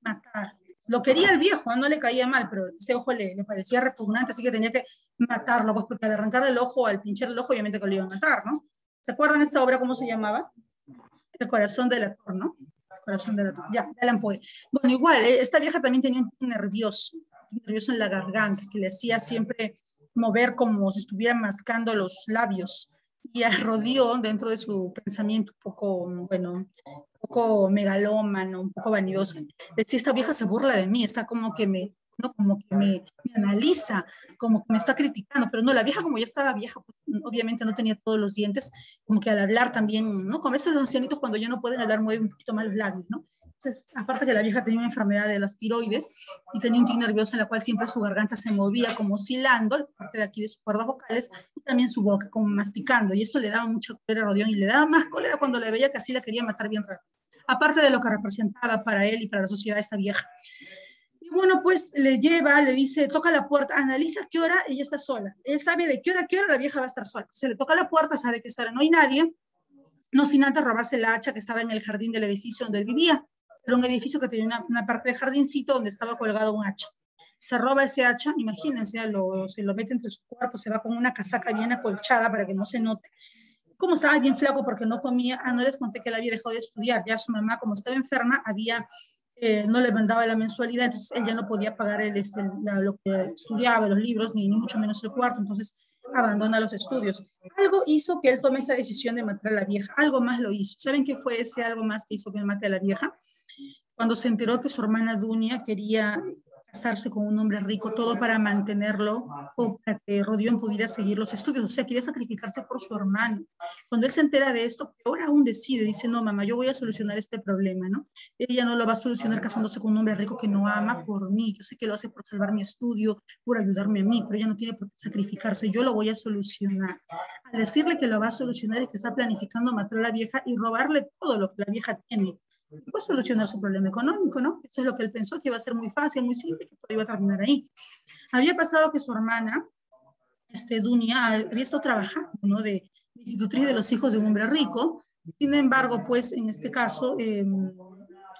matar. Lo quería el viejo, no le caía mal, pero ese ojo le, parecía repugnante, así que tenía que matarlo, pues porque al arrancar el ojo, al pinchar el ojo, obviamente que lo iba a matar, ¿no? ¿Se acuerdan esa obra cómo se llamaba? El corazón del actor, ¿no? Corazón de la Ya, Alan Poe. Bueno, igual, eh, esta vieja también tenía un nervioso, nervioso en la garganta, que le hacía siempre mover como si estuviera mascando los labios. y arrodió dentro de su pensamiento un poco, bueno, un poco megalómano, un poco vanidoso. Decía, esta vieja se burla de mí, está como que me, ¿no? Como que me, me, analiza, como que me está criticando, pero no, la vieja como ya estaba vieja, pues obviamente no tenía todos los dientes, como que al hablar también, ¿no? Como a veces los ancianitos cuando ya no pueden hablar mueven un poquito más los labios, ¿no? Entonces, aparte que la vieja tenía una enfermedad de las tiroides y tenía un tic nervioso en la cual siempre su garganta se movía como oscilando, parte de aquí de sus cuerdas vocales, y también su boca como masticando, y esto le daba mucha cólera a Rodión y le daba más cólera cuando le veía que así la quería matar bien rápido, aparte de lo que representaba para él y para la sociedad esta vieja. Y bueno, pues le lleva, le dice, toca la puerta, analiza qué hora ella está sola. Él sabe de qué hora, qué hora la vieja va a estar sola. Se le toca la puerta, sabe que no hay nadie, no sin antes robarse la hacha que estaba en el jardín del edificio donde él vivía. Era un edificio que tenía una, parte de jardincito donde estaba colgado un hacha. Se roba ese hacha, imagínense, lo, se lo mete entre su cuerpo, se va con una casaca bien acolchada para que no se note. Como estaba bien flaco porque no comía, ah, no les conté que él había dejado de estudiar, ya su mamá, como estaba enferma, había eh, no le mandaba la mensualidad, entonces él ya no podía pagar el, este, lo que estudiaba, los libros, ni, ni, mucho menos el cuarto, entonces abandona los estudios. Algo hizo que él tome esa decisión de matar a la vieja, algo más lo hizo. ¿Saben qué fue ese algo más que hizo que mate a la vieja? Cuando se enteró que su hermana Dunia quería casarse con un hombre rico, todo para mantenerlo o para que Rodión pudiera seguir los estudios, o sea, quería sacrificarse por su hermano. Cuando él se entera de esto, peor aún decide, dice, no, mamá, yo voy a solucionar este problema, ¿no? Ella no lo va a solucionar casándose con un hombre rico que no ama por mí, yo sé que lo hace por salvar mi estudio, por ayudarme a mí, pero ella no tiene por qué sacrificarse, yo lo voy a solucionar. Al decirle que lo va a solucionar y que está planificando matar a la vieja y robarle todo lo que la vieja tiene, pues solucionar su problema económico, ¿no? Eso es lo que él pensó, que iba a ser muy fácil, muy simple, que todo iba a terminar ahí. Había pasado que su hermana, este, Dunia, había estado trabajando, ¿no? De institutriz de los hijos de un hombre rico. Sin embargo, pues en este caso, em,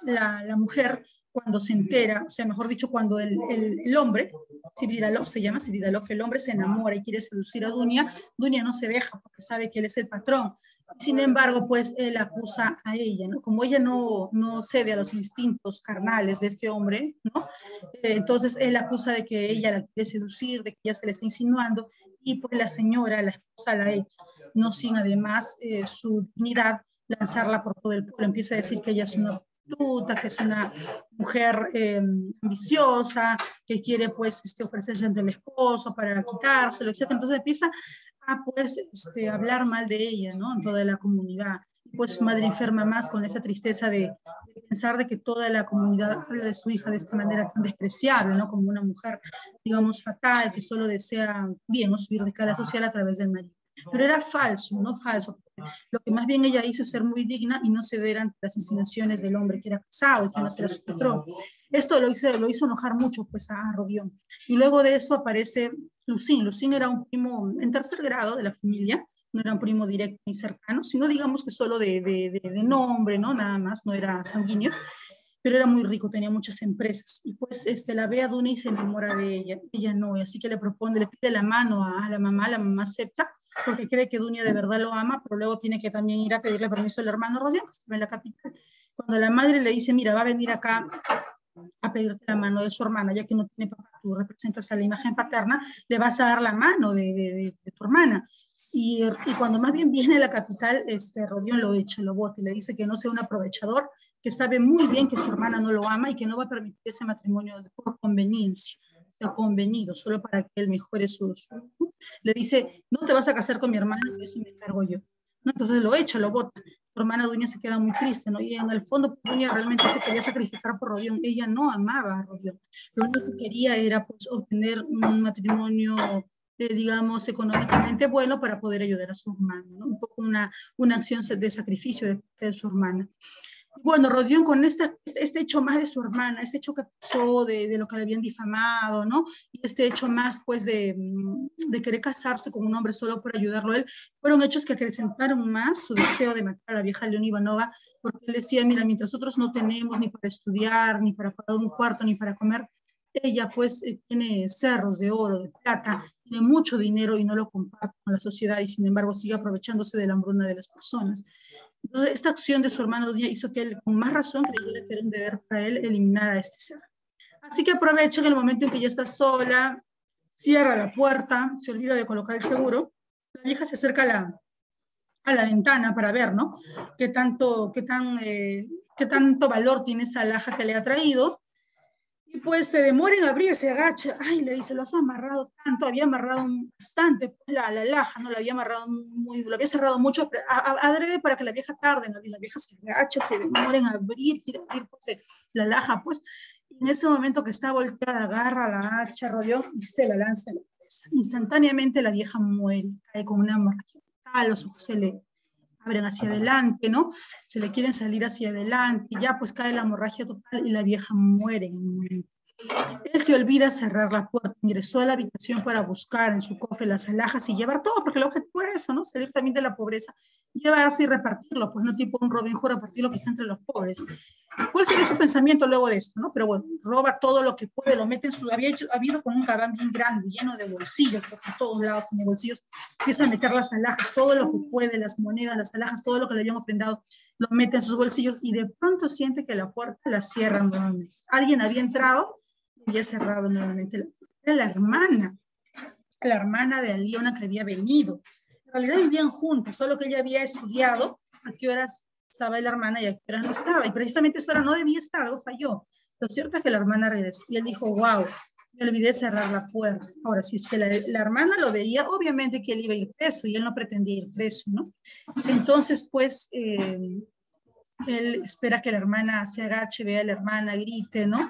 la, la, mujer cuando se entera, o sea, mejor dicho, cuando el, el, el hombre, Sividalov se llama Sividalov, el hombre se enamora y quiere seducir a Dunia, Dunia no se deja porque sabe que él es el patrón. Sin embargo, pues él acusa a ella, ¿no? Como ella no, no cede a los instintos carnales de este hombre, ¿no? Eh, entonces él acusa de que ella la quiere seducir, de que ella se le está insinuando y pues la señora, la esposa la echa, no sin además eh, su dignidad lanzarla por todo el pueblo. Empieza a decir que ella es una que es una mujer eh, ambiciosa, que quiere pues este, ofrecerse ante el esposo para quitárselo, etc. Entonces empieza a pues este, hablar mal de ella, ¿no? En toda la comunidad. Pues madre enferma más con esa tristeza de, pensar de que toda la comunidad habla de su hija de esta manera tan despreciable, ¿no? Como una mujer, digamos, fatal, que solo desea bien. Subir de escala social a través del marido. Pero era falso, no falso. Lo que más bien ella hizo es ser muy digna y no ceder ante las insinuaciones del hombre que era casado y que no era su patrón. Esto lo hizo, lo hizo enojar mucho pues a Rodión. Y luego de eso aparece Lucín. Lucín era un primo en tercer grado de la familia, no era un primo directo ni cercano, sino digamos que solo de, de, de, nombre, ¿no? Nada más, no era sanguíneo pero era muy rico, tenía muchas empresas. Y pues este, la ve a Duna y se enamora de ella. Ella no, y así que le propone, le pide la mano a la mamá, la mamá acepta, porque cree que Dunia de verdad lo ama, pero luego tiene que también ir a pedirle permiso al hermano Rodión, que está en la capital. Cuando la madre le dice, mira, va a venir acá a pedirte la mano de su hermana, ya que no tiene papá, tú representas a la imagen paterna, le vas a dar la mano de, de, de tu hermana. Y, y, cuando más bien viene a la capital, este, Rodión lo echa, lo bota y le dice que no sea un aprovechador, que sabe muy bien que su hermana no lo ama y que no va a permitir ese matrimonio por conveniencia ha convenido, solo para que él mejore su, su, Le dice, no te vas a casar con mi hermana, eso me encargo yo. ¿no? Entonces lo echa, lo bota. Su hermana Duña se queda muy triste, ¿no? Y en el fondo pues, Duña realmente se quería sacrificar por Rodión. Ella no amaba a Rodión. Lo único que quería era pues, obtener un matrimonio eh, digamos, económicamente bueno para poder ayudar a su hermana, ¿no? un poco una, una acción de sacrificio de, de su hermana. Bueno, Rodión con esta, este hecho más de su hermana, este hecho que pasó de, de, lo que le habían difamado, ¿no? Y este hecho más, pues, de, de, querer casarse con un hombre solo por ayudarlo a él, fueron hechos que acrecentaron más su deseo de matar a la vieja León Ivanova, porque él decía, mira, mientras nosotros no tenemos ni para estudiar, ni para pagar un cuarto, ni para comer, ella pues eh, tiene cerros de oro, de plata, tiene mucho dinero y no lo comparte con la sociedad y sin embargo sigue aprovechándose de la hambruna de las personas. Entonces, esta acción de su hermano hizo que él, con más razón, creyera que era un deber para él eliminar a este ser. Así que aprovecha en el momento en que ya está sola, cierra la puerta, se olvida de colocar el seguro, la vieja se acerca a la, a la ventana para ver, ¿no? Qué tanto, qué tan, eh, qué tanto valor tiene esa alhaja que le ha traído. Y pues se demora en abrir, se agacha. Ay, le dice, lo has amarrado tanto, había amarrado bastante la, la alhaja, ¿no? La había amarrado muy, lo había cerrado mucho, adrede para que la vieja tarde abrir. La vieja se agacha, se demora en abrir, quiere abrir pues, la alhaja, pues. En ese momento que está volteada, agarra la hacha, rodeó y se la lanza en la cabeza. Instantáneamente la vieja muere, cae con una hemorragia. Los ojos se le abren hacia adelante, ¿no? Se le quieren salir hacia adelante, y ya pues cae la hemorragia total y la vieja muere en un momento. Él se olvida cerrar la puerta, ingresó a la habitación para buscar en su cofre las alhajas y llevar todo, porque el objetivo era eso, ¿no? Salir también de la pobreza, llevarse y repartirlo, pues no tipo un Robin Hood, repartirlo quizá entre los pobres. ¿Cuál sería su pensamiento luego de esto? ¿no? Pero bueno, roba todo lo que puede, lo mete en su... Había hecho, habido con un cabán bien grande, lleno de bolsillos, por todos lados en los bolsillos, empieza a meter las alhajas, todo lo que puede, las monedas, las alhajas, todo lo que le habían ofrendado, lo mete en sus bolsillos y de pronto siente que la puerta la cierran nuevamente. Alguien había entrado había cerrado nuevamente. Era la hermana, la hermana de Aliona que había venido. En realidad vivían juntas, solo que ella había estudiado a qué horas estaba la hermana y a qué no estaba. Y precisamente esa hora no debía estar, algo falló. Lo cierto es que la hermana regresó y él dijo, wow, me olvidé cerrar la puerta. Ahora, si es que la, la, hermana lo veía, obviamente que él iba a ir preso y él no pretendía ir preso, ¿no? Entonces, pues, eh, él espera que la hermana se agache, vea a la hermana, grite, ¿no?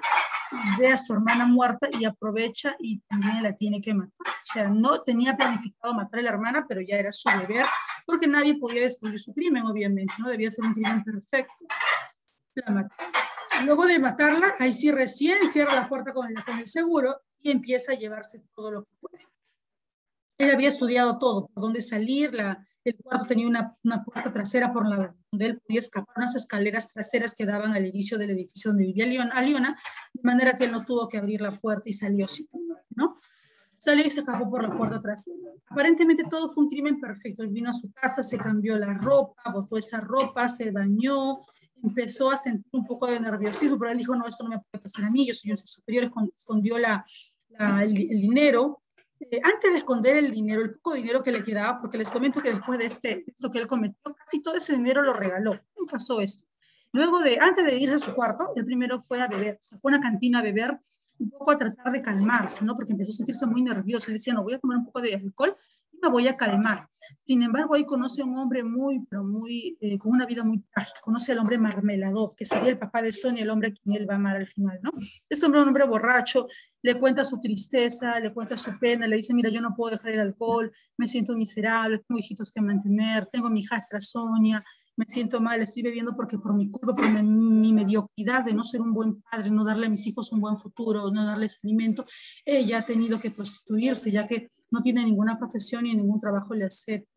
Ve a su hermana muerta y aprovecha y también la tiene que matar. O sea, no tenía planificado matar a la hermana, pero ya era su deber, porque nadie podía descubrir su crimen, obviamente, ¿no? Debía ser un crimen perfecto. La mató. Luego de matarla, ahí sí recién cierra la puerta con el, con el seguro y empieza a llevarse todo lo que puede. Él había estudiado todo, por dónde salir, la, el cuarto tenía una, una, puerta trasera por la donde él podía escapar, unas escaleras traseras que daban al inicio del edificio donde vivía Aliona, de manera que él no tuvo que abrir la puerta y salió ¿no? Salió y se escapó por la puerta trasera. Aparentemente todo fue un crimen perfecto. Él vino a su casa, se cambió la ropa, botó esa ropa, se bañó, empezó a sentir un poco de nerviosismo, pero él dijo, no, esto no me puede pasar a mí, yo soy un superior, escondió la, la, el, el dinero, eh, antes de esconder el dinero, el poco dinero que le quedaba, porque les comento que después de este, esto que él cometió, casi todo ese dinero lo regaló. ¿Cómo pasó esto? Luego de, antes de irse a su cuarto, el primero fue a beber, o sea, fue a una cantina a beber, un poco a tratar de calmarse, ¿no? Porque empezó a sentirse muy nervioso. Él decía, no, voy a tomar un poco de alcohol me voy a calmar. Sin embargo, ahí conoce a un hombre muy, pero muy, eh, con una vida muy trágica. Conoce al hombre Marmelador, que sería el papá de Sonia, el hombre a quien él va a amar al final, ¿no? Este hombre es un hombre borracho, le cuenta su tristeza, le cuenta su pena, le dice, mira, yo no puedo dejar el alcohol, me siento miserable, tengo hijitos que mantener, tengo mi hijastra Sonia, me siento mal, estoy bebiendo porque por mi culpa, por mi, mediocridad de no ser un buen padre, no darle a mis hijos un buen futuro, no darles alimento, ella ha tenido que prostituirse, ya que no tiene ninguna profesión y ningún trabajo le acepta.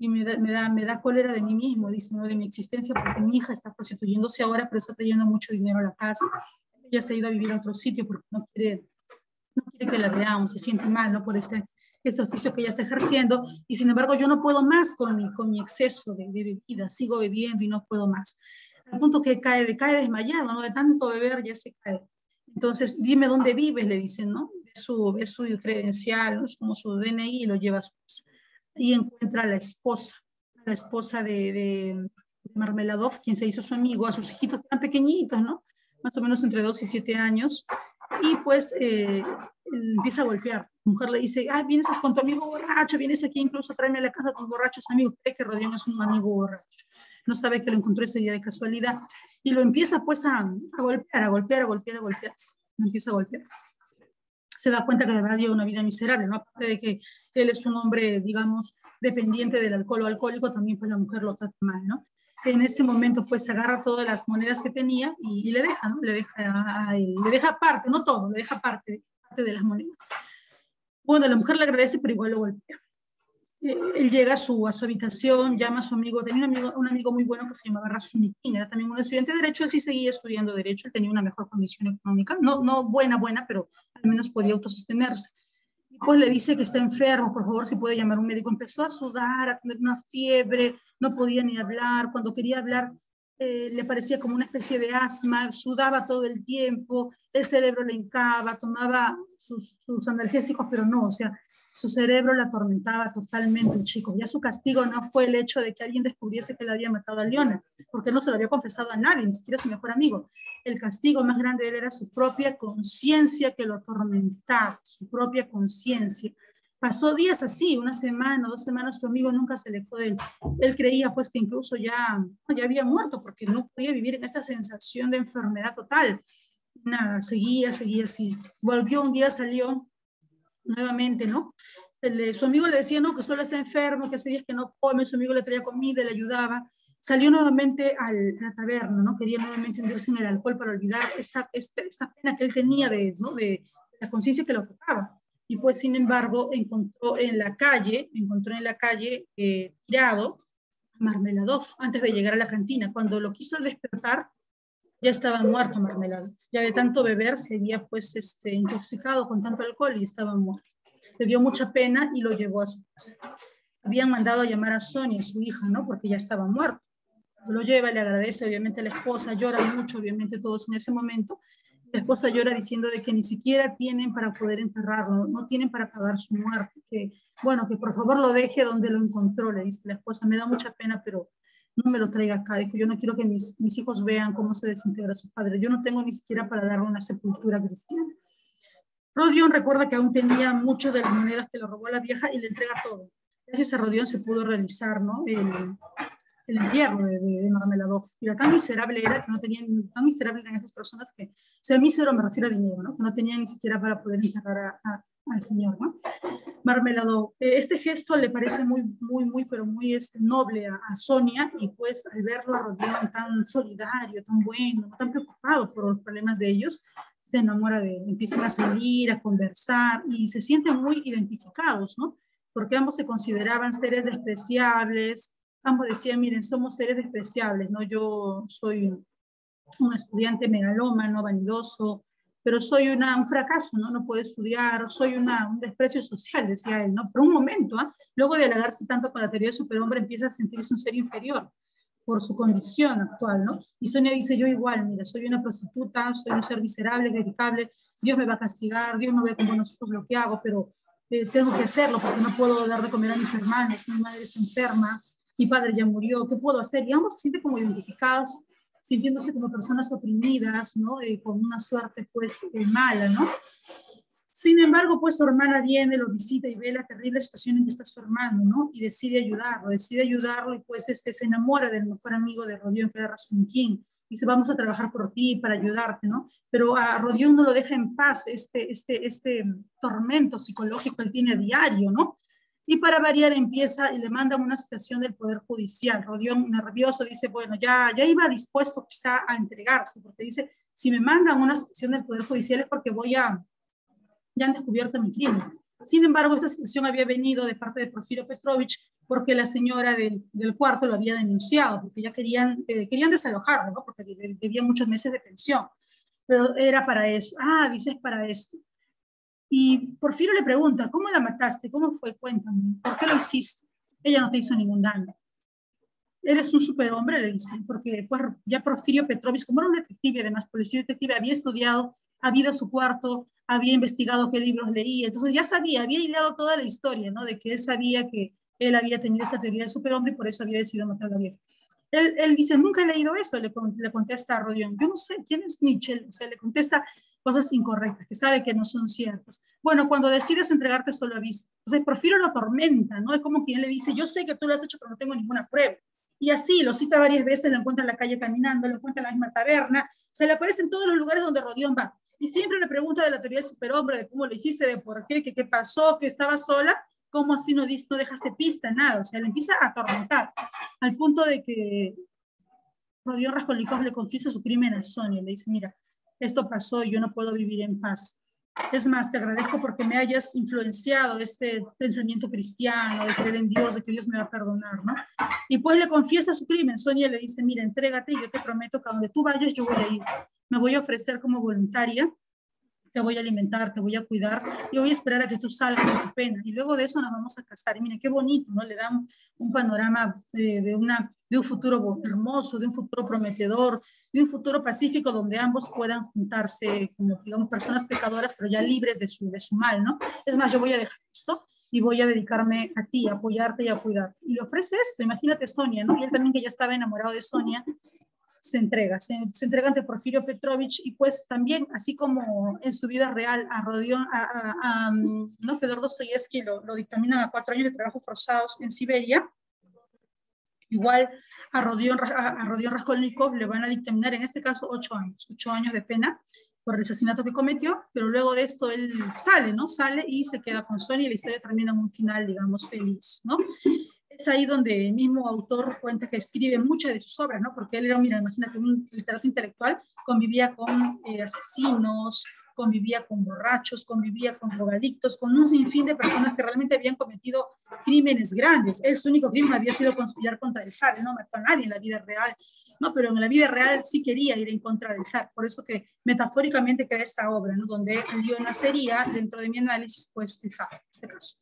Y me da, me da, me da cólera de mí mismo, dice, ¿no? de mi existencia, porque mi hija está prostituyéndose ahora, pero está trayendo mucho dinero a la casa. Ella se ha ido a vivir a otro sitio porque no quiere, no quiere que la veamos, se siente mal ¿no? por este, este oficio que ella está ejerciendo. Y sin embargo, yo no puedo más con mi, con mi exceso de, de bebida, sigo bebiendo y no puedo más. Al punto que cae, cae desmayado, ¿no? de tanto beber ya se cae. Entonces, dime dónde vives, le dicen, ¿no? Su, ve su credencial, como su DNI y lo lleva a su casa. Y encuentra a la esposa, la esposa de, de, Marmeladov, quien se hizo su amigo, a sus hijitos tan pequeñitos, ¿no? Más o menos entre 2 y 7 años. Y pues eh, empieza a golpear. La mujer le dice, ah, vienes con tu amigo borracho, vienes aquí incluso a traerme a la casa con borrachos amigos. Cree que Rodión es un amigo borracho. No sabe que lo encontró ese día de casualidad. Y lo empieza pues a, a golpear, a golpear, a golpear, a golpear. Lo empieza a golpear se da cuenta que la verdad lleva una vida miserable, ¿no? Aparte de que él es un hombre, digamos, dependiente del alcohol o alcohólico, también pues la mujer lo trata mal, ¿no? En ese momento pues agarra todas las monedas que tenía y, y le deja, ¿no? Le deja, le deja parte, no todo, le deja parte, parte de las monedas. Bueno, la mujer le agradece, pero igual lo golpea él llega a su, a su habitación, llama a su amigo, tenía un amigo, un amigo muy bueno que se llamaba Rasunikin, era también un estudiante de Derecho, él sí seguía estudiando Derecho, él tenía una mejor condición económica, no, no buena, buena, pero al menos podía autosostenerse. Y pues le dice que está enfermo, por favor, si puede llamar a un médico. Empezó a sudar, a tener una fiebre, no podía ni hablar, cuando quería hablar eh, le parecía como una especie de asma, sudaba todo el tiempo, el cerebro le hincaba, tomaba sus, sus analgésicos, pero no, o sea, Su cerebro la atormentaba totalmente, chico. Ya su castigo no fue el hecho de que alguien descubriese que le había matado a Leona, porque no se lo había confesado a nadie, ni siquiera a su mejor amigo. El castigo más grande era su propia conciencia que lo atormentaba, su propia conciencia. Pasó días así, una semana, dos semanas, su amigo nunca se le fue de él. Él creía pues que incluso ya, ya había muerto porque no podía vivir en esta sensación de enfermedad total. Nada, seguía, seguía así. Volvió un día, salió nuevamente, ¿no? su amigo le decía, no, que solo está enfermo, que hace días que no come, su amigo le traía comida, le ayudaba. Salió nuevamente a la taberna, ¿no? Quería nuevamente hundirse en el alcohol para olvidar esta, esta, esta pena que él tenía de, ¿no? de, la conciencia que lo tocaba. Y pues, sin embargo, encontró en la calle, encontró en la calle eh, tirado Marmeladov antes de llegar a la cantina. Cuando lo quiso despertar, ya estaba muerto Marmeladov. Ya de tanto beber se había pues este, intoxicado con tanto alcohol y estaba muerto. Le dio mucha pena y lo llevó a su casa. Habían mandado a llamar a Sonia, su hija, ¿no? Porque ya estaba muerto. Lo lleva, le agradece obviamente la esposa, llora mucho, obviamente todos en ese momento, la esposa llora diciendo de que ni siquiera tienen para poder enterrarlo, no tienen para pagar su muerte, que bueno, que por favor lo deje donde lo encontró, le dice la esposa, me da mucha pena, pero no me lo traiga acá, dijo, yo no quiero que mis, mis hijos vean cómo se desintegra su padre, yo no tengo ni siquiera para darle una sepultura cristiana. Rodion recuerda que aún tenía mucho de las monedas que le robó la vieja y le entrega todo. Gracias a Rodion se pudo realizar ¿no? el, el entierro de, de, de Marmeladov. Mira, tan miserable era que no tenían, tan miserable eran esas personas que, o sea, mísero me refiero a dinero, ¿no? Que no tenían ni siquiera para poder enterrar a, a, al señor, ¿no? Marmeladov. Eh, este gesto le parece muy, muy, muy, pero muy este, noble a, Sonia y pues al verlo Rodion tan solidario, tan bueno, tan preocupado por los problemas de ellos, se enamora de, empiezan a salir, a conversar y se sienten muy identificados, ¿no? Porque ambos se consideraban seres despreciables, ambos decían, miren, somos seres despreciables, ¿no? Yo soy un estudiante megalómano, vanidoso, pero soy una, un fracaso, ¿no? No puedo estudiar, soy una, un desprecio social, decía él, ¿no? Por un momento, ¿ah? Luego de halagarse tanto con la teoría del superhombre, empieza a sentirse un ser inferior por su condición actual, ¿no? Y Sonia dice, yo igual, mira, soy una prostituta, soy un ser miserable, criticable, Dios me va a castigar, Dios no ve con buenos ojos lo que hago, pero eh, tengo que hacerlo porque no puedo dar de comer a mis hermanos, mi madre está enferma, mi padre ya murió, ¿qué puedo hacer? Y ambos se sienten como identificados, sintiéndose como personas oprimidas, ¿no? Eh, con una suerte, pues, eh, mala, ¿no? Sin embargo, pues su hermana viene, lo visita y ve la terrible situación en que está su hermano, ¿no? Y decide ayudarlo, decide ayudarlo y pues este se enamora del mejor amigo de Rodión, que era Rasun King. Dice, vamos a trabajar por ti, para ayudarte, ¿no? Pero a Rodión no lo deja en paz este, este, este tormento psicológico que él tiene a diario, ¿no? Y para variar empieza y le manda una situación del Poder Judicial. Rodión, nervioso, dice, bueno, ya, ya iba dispuesto quizá a entregarse, porque dice, si me mandan una situación del Poder Judicial es porque voy a, ya han descubierto mi crimen. Sin embargo, esa situación había venido de parte de Porfirio Petrovich porque la señora del, del cuarto lo había denunciado, porque ya querían, eh, querían desalojarlo, ¿no? porque debía muchos meses de pensión. Pero era para eso. Ah, dices para esto. Y Porfirio le pregunta, ¿cómo la mataste? ¿Cómo fue? Cuéntame. ¿Por qué lo hiciste? Ella no te hizo ningún daño. Eres un superhombre, le dicen, porque ya Porfirio Petrovich, como era un detective, además policía detective, había estudiado, había ido a su cuarto, había investigado qué libros leía, entonces ya sabía, había hilado toda la historia, ¿no? De que él sabía que él había tenido esa teoría del superhombre y por eso había decidido matar a la vieja. Él, él, dice, nunca he leído eso, le, le contesta a Rodion. Yo no sé quién es Nietzsche, o sea, le contesta cosas incorrectas, que sabe que no son ciertas. Bueno, cuando decides entregarte solo aviso. Entonces, Porfirio lo atormenta, ¿no? Es como quien le dice, yo sé que tú lo has hecho, pero no tengo ninguna prueba. Y así, lo cita varias veces, lo encuentra en la calle caminando, lo encuentra en la misma taberna, se le aparece en todos los lugares donde Rodión va. Y siempre le pregunta de la teoría del superhombre, de cómo lo hiciste, de por qué, qué, qué pasó, que estaba sola, cómo así no, no dejaste pista, nada. O sea, le empieza a atormentar, al punto de que Rodión Raskolnikov le confiesa su crimen a Sonia. Le dice, mira, esto pasó y yo no puedo vivir en paz. Es más, te agradezco porque me hayas influenciado este pensamiento cristiano, de creer en Dios, de que Dios me va a perdonar, ¿no? Y pues le confiesa su crimen. Sonia le dice, mira, entrégate y yo te prometo que a donde tú vayas yo voy a ir. Me voy a ofrecer como voluntaria, te voy a alimentar, te voy a cuidar y voy a esperar a que tú salgas de tu pena. Y luego de eso nos vamos a casar. Y mira, qué bonito, ¿no? Le dan un panorama de, de una de un futuro hermoso, de un futuro prometedor, de un futuro pacífico donde ambos puedan juntarse como, digamos, personas pecadoras, pero ya libres de su, de su mal, ¿no? Es más, yo voy a dejar esto y voy a dedicarme a ti, a apoyarte y a cuidarte. Y le ofrece esto, imagínate Sonia, ¿no? Y él también que ya estaba enamorado de Sonia, se entrega, se, entrega ante Porfirio Petrovich y pues también, así como en su vida real a Rodion, a, a, ¿no? Fedor Dostoyevsky lo, lo dictaminan a cuatro años de trabajo forzados en Siberia, igual a Rodion, a, Rodion Raskolnikov le van a dictaminar en este caso ocho años, ocho años de pena por el asesinato que cometió, pero luego de esto él sale, ¿no? Sale y se queda con Sonia y la historia termina en un final, digamos, feliz, ¿no? Es ahí donde el mismo autor cuenta que escribe muchas de sus obras, ¿no? Porque él era, mira, imagínate, un literato intelectual, convivía con eh, asesinos, convivía con borrachos, convivía con drogadictos, con un sinfín de personas que realmente habían cometido crímenes grandes. El su único crimen había sido conspirar contra el zar, no mató a nadie en la vida real, ¿no? Pero en la vida real sí quería ir en contra del zar, por eso que metafóricamente crea esta obra, ¿no? Donde yo nacería, dentro de mi análisis, pues el zar, en este caso.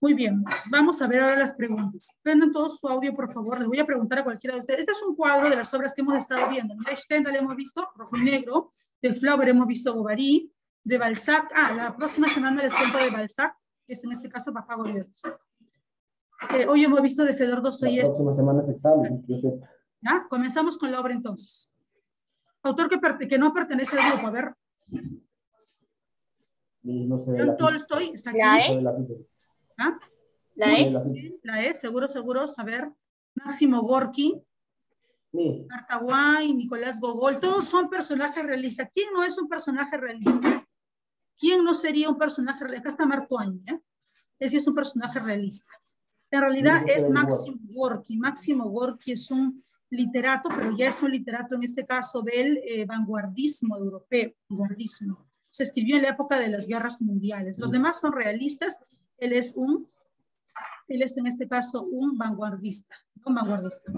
Muy bien, vamos a ver ahora las preguntas. Prendan todo su audio, por favor. Les voy a preguntar a cualquiera de ustedes. Este es un cuadro de las obras que hemos estado viendo. De Stendhal hemos visto Rojo y Negro, de Flaubert hemos visto Bovary, de Balzac. Ah, la próxima semana les cuento de Balzac, que es en este caso Papá. Eh, hoy hemos visto de Fedor Dostoyevsky. La próxima semana es examen. ¿Ya? Comenzamos con la obra entonces. Autor que, que no pertenece al grupo, a ver. No sé Tolstoy está aquí. ¿Ah? ¿La E? La E, seguro, seguro, saber. Máximo Gorky, sí. Marta Nicolás Gogol, todos son personajes realistas. ¿Quién no es un personaje realista? ¿Quién no sería un personaje realista? Acá está Mark Twain, ¿eh? Ese es un personaje realista. En realidad es Máximo Gorky. Máximo Gorky es un literato, pero ya es un literato en este caso del eh, vanguardismo europeo, vanguardismo. Se escribió en la época de las guerras mundiales. Los demás son realistas él es un, él es en este caso un vanguardista, un vanguardista.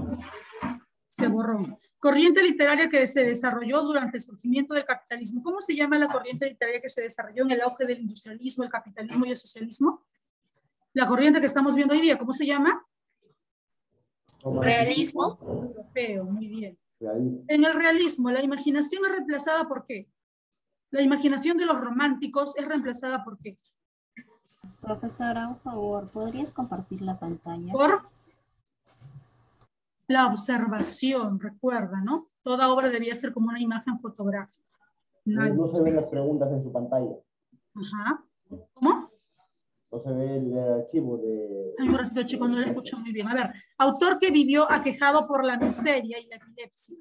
Se borró. Corriente literaria que se desarrolló durante el surgimiento del capitalismo. ¿Cómo se llama la corriente literaria que se desarrolló en el auge del industrialismo, el capitalismo y el socialismo? La corriente que estamos viendo hoy día, ¿cómo se llama? Realismo. Europeo, muy bien. En el realismo, la imaginación es reemplazada por qué? La imaginación de los románticos es reemplazada por qué? Profesora, un favor, ¿podrías compartir la pantalla? Por la observación, recuerda, ¿no? Toda obra debía ser como una imagen fotográfica. No, se ven las preguntas en su pantalla. Ajá. ¿Cómo? No se ve el archivo de... Ay, un ratito, chico, no lo escucho muy bien. A ver, autor que vivió aquejado por la miseria y la epilepsia.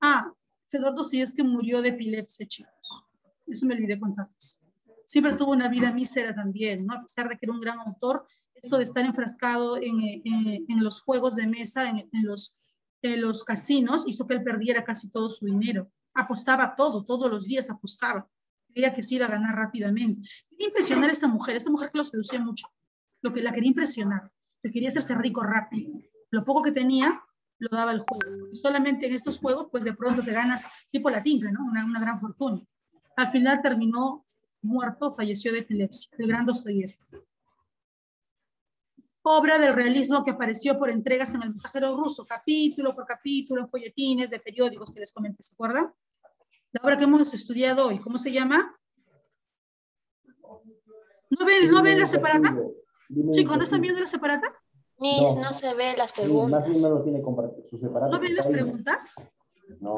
Ah, Fedor que murió de epilepsia, chicos. Eso me olvidé contarles siempre tuvo una vida mísera también, ¿no? A pesar de que era un gran autor, esto de estar enfrascado en, en, los juegos de mesa, en, los, casinos, hizo que él perdiera casi todo su dinero. Apostaba todo, todos los días apostaba. Creía que se iba a ganar rápidamente. Quería impresionar a esta mujer, esta mujer que lo seducía mucho, lo que la quería impresionar, que quería hacerse rico rápido. Lo poco que tenía, lo daba el juego. Porque solamente en estos juegos, pues de pronto te ganas, tipo la tinca, ¿no? Una gran fortuna. Al final terminó muerto, falleció de epilepsia, el gran Dostoyevsky. Obra del realismo que apareció por entregas en el mensajero ruso, capítulo por capítulo, en folletines de periódicos que les comenté, ¿se acuerdan? La obra que hemos estudiado hoy, ¿cómo se llama? ¿No ven, ¿no ven la separata? Chicos, ¿no están viendo la separata? Miss, no, se ve las preguntas. no, tiene su separata, ¿No ven las preguntas? No,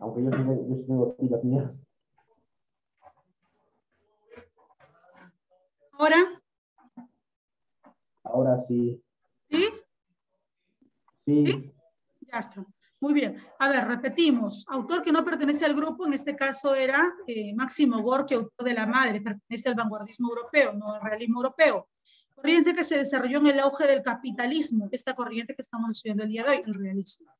aunque yo sí, tengo las mías. ¿Ahora? Ahora sí. ¿Sí? Sí. Ya está. Muy bien. A ver, repetimos. Autor que no pertenece al grupo, en este caso era eh, Máximo Gorky, autor de La Madre, pertenece al vanguardismo europeo, no al realismo europeo. Corriente que se desarrolló en el auge del capitalismo, esta corriente que estamos estudiando el día de hoy, el realismo.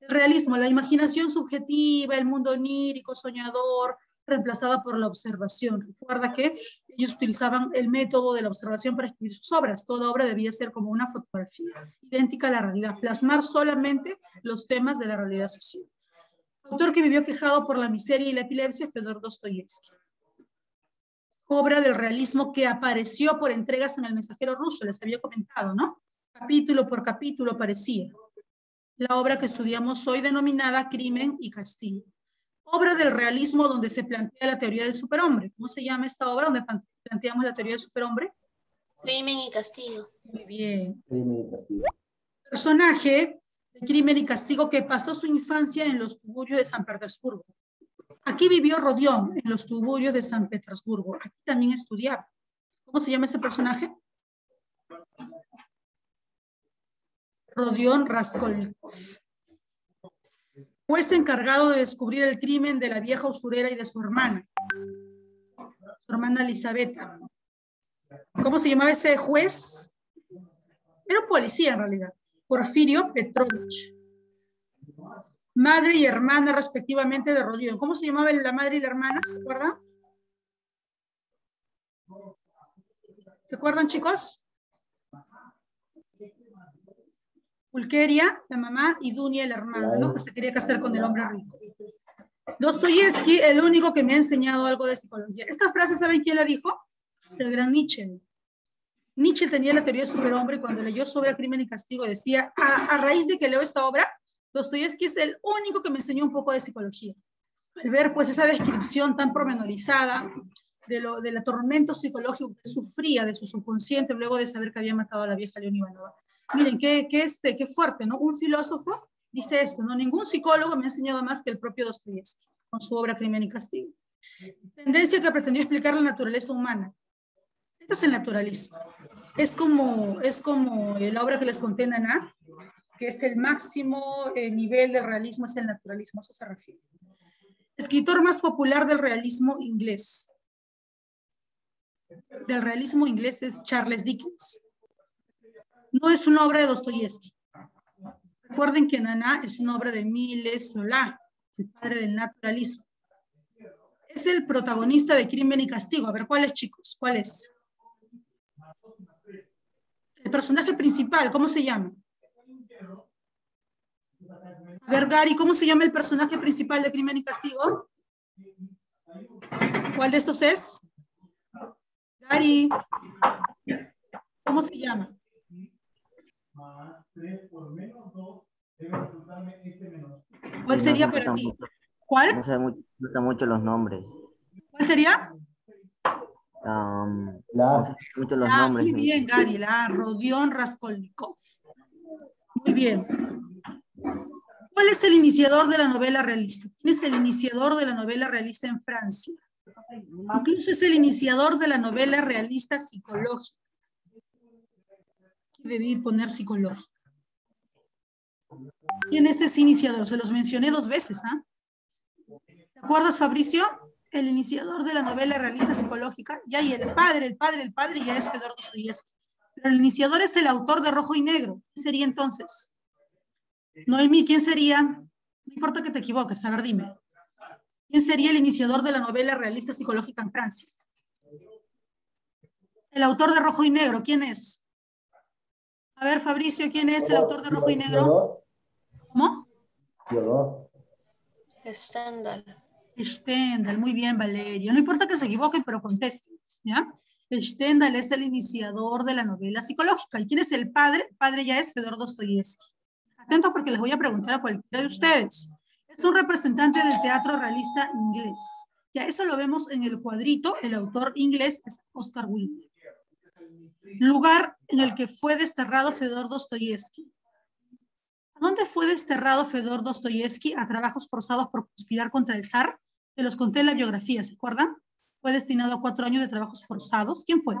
El realismo, la imaginación subjetiva, el mundo onírico, soñador, reemplazada por la observación. Recuerda que ellos utilizaban el método de la observación para escribir sus obras. Toda obra debía ser como una fotografía, idéntica a la realidad, plasmar solamente los temas de la realidad social. Autor que vivió quejado por la miseria y la epilepsia, Fedor Dostoyevsky. Obra del realismo que apareció por entregas en el mensajero ruso, les había comentado, ¿no? Capítulo por capítulo aparecía. La obra que estudiamos hoy denominada Crimen y Castigo obra del realismo donde se plantea la teoría del superhombre. ¿Cómo se llama esta obra donde plan- planteamos la teoría del superhombre? Crimen y castigo. Muy bien. Crimen y castigo. Personaje de crimen y castigo que pasó su infancia en los tuburios de San Petersburgo. Aquí vivió Rodión, en los tuburios de San Petersburgo. Aquí también estudiaba. ¿Cómo se llama ese personaje? Rodión Raskolnikov. Juez encargado de descubrir el crimen de la vieja usurera y de su hermana, su hermana Elisabetta. ¿Cómo se llamaba ese juez? Era un policía en realidad. Porfirio Petrovich. Madre y hermana respectivamente de Rodión. ¿Cómo se llamaba la madre y la hermana? ¿Se acuerdan? ¿Se acuerdan, chicos? Pulqueria, la mamá, y Dunia, la hermana, ¿no? Que se quería casar con el hombre rico. Dostoyevsky, el único que me ha enseñado algo de psicología. Esta frase, ¿saben quién la dijo? El gran Nietzsche. Nietzsche tenía la teoría del superhombre y cuando leyó sobre Crimen y Castigo decía, a, a raíz de que leo esta obra, Dostoyevsky es el único que me enseñó un poco de psicología. Al ver pues esa descripción tan pormenorizada de lo, del atormento psicológico que sufría de su subconsciente luego de saber que había matado a la vieja León Ivanova. Miren, qué, qué, este, qué fuerte, ¿no? Un filósofo dice esto, ¿no? Ningún psicólogo me ha enseñado más que el propio Dostoyevsky con su obra Crimen y Castigo. Tendencia que pretendió explicar la naturaleza humana. Este es el naturalismo. Es como, es como la obra que les conté en Ana, que es el máximo eh, nivel de realismo, es el naturalismo, a eso se refiere. Escritor más popular del realismo inglés. Del realismo inglés es Charles Dickens. No es una obra de Dostoyevsky. Recuerden que Naná es una obra de Miles Solá, el padre del naturalismo. Es el protagonista de Crimen y Castigo. A ver, ¿cuál es, chicos? ¿Cuál es? El personaje principal, ¿cómo se llama? A ver, Gary, ¿cómo se llama el personaje principal de Crimen y Castigo? ¿Cuál de estos es? Gary, ¿cómo se llama? ¿Cuál sería para ti? ¿Cuál? No me gustan mucho los nombres. ¿Cuál sería? Um, La no sé mucho los Ah, nombres. muy bien, Gary, la Rodión Raskolnikov. Muy bien. ¿Cuál es el iniciador de la novela realista? ¿Quién es el iniciador de la novela realista en Francia? Incluso es el iniciador de la novela realista psicológica. Debí poner psicológica. ¿Quién es ese iniciador? Se los mencioné dos veces, ¿ah? ¿Te acuerdas, Fabricio? El iniciador de la novela realista psicológica. Ya, y el padre, el padre, el padre ya es Fedor Dostoyevsky. Pero el iniciador es el autor de Rojo y Negro. ¿Quién sería entonces? Noemí, ¿quién sería? No importa que te equivoques, a ver, dime. ¿Quién sería el iniciador de la novela realista psicológica en Francia? El autor de Rojo y Negro, ¿quién es? A ver, Fabricio, ¿quién es el autor de Rojo y Negro? ¿Cómo? Stendhal. Stendhal, muy bien, Valerio. No importa que se equivoquen, pero contesten, ¿ya? Stendhal es el iniciador de la novela psicológica. ¿Y quién es el padre? El padre ya es Fedor Dostoyevsky. Atentos porque les voy a preguntar a cualquiera de ustedes. Es un representante del teatro realista inglés. Ya, eso lo vemos en el cuadrito. El autor inglés es Oscar Wilde. Lugar en el que fue desterrado Fedor Dostoyevsky. ¿A dónde fue desterrado Fedor Dostoyevsky a trabajos forzados por conspirar contra el zar? Se los conté en la biografía, ¿se acuerdan? Fue destinado a cuatro años de trabajos forzados. ¿Quién fue?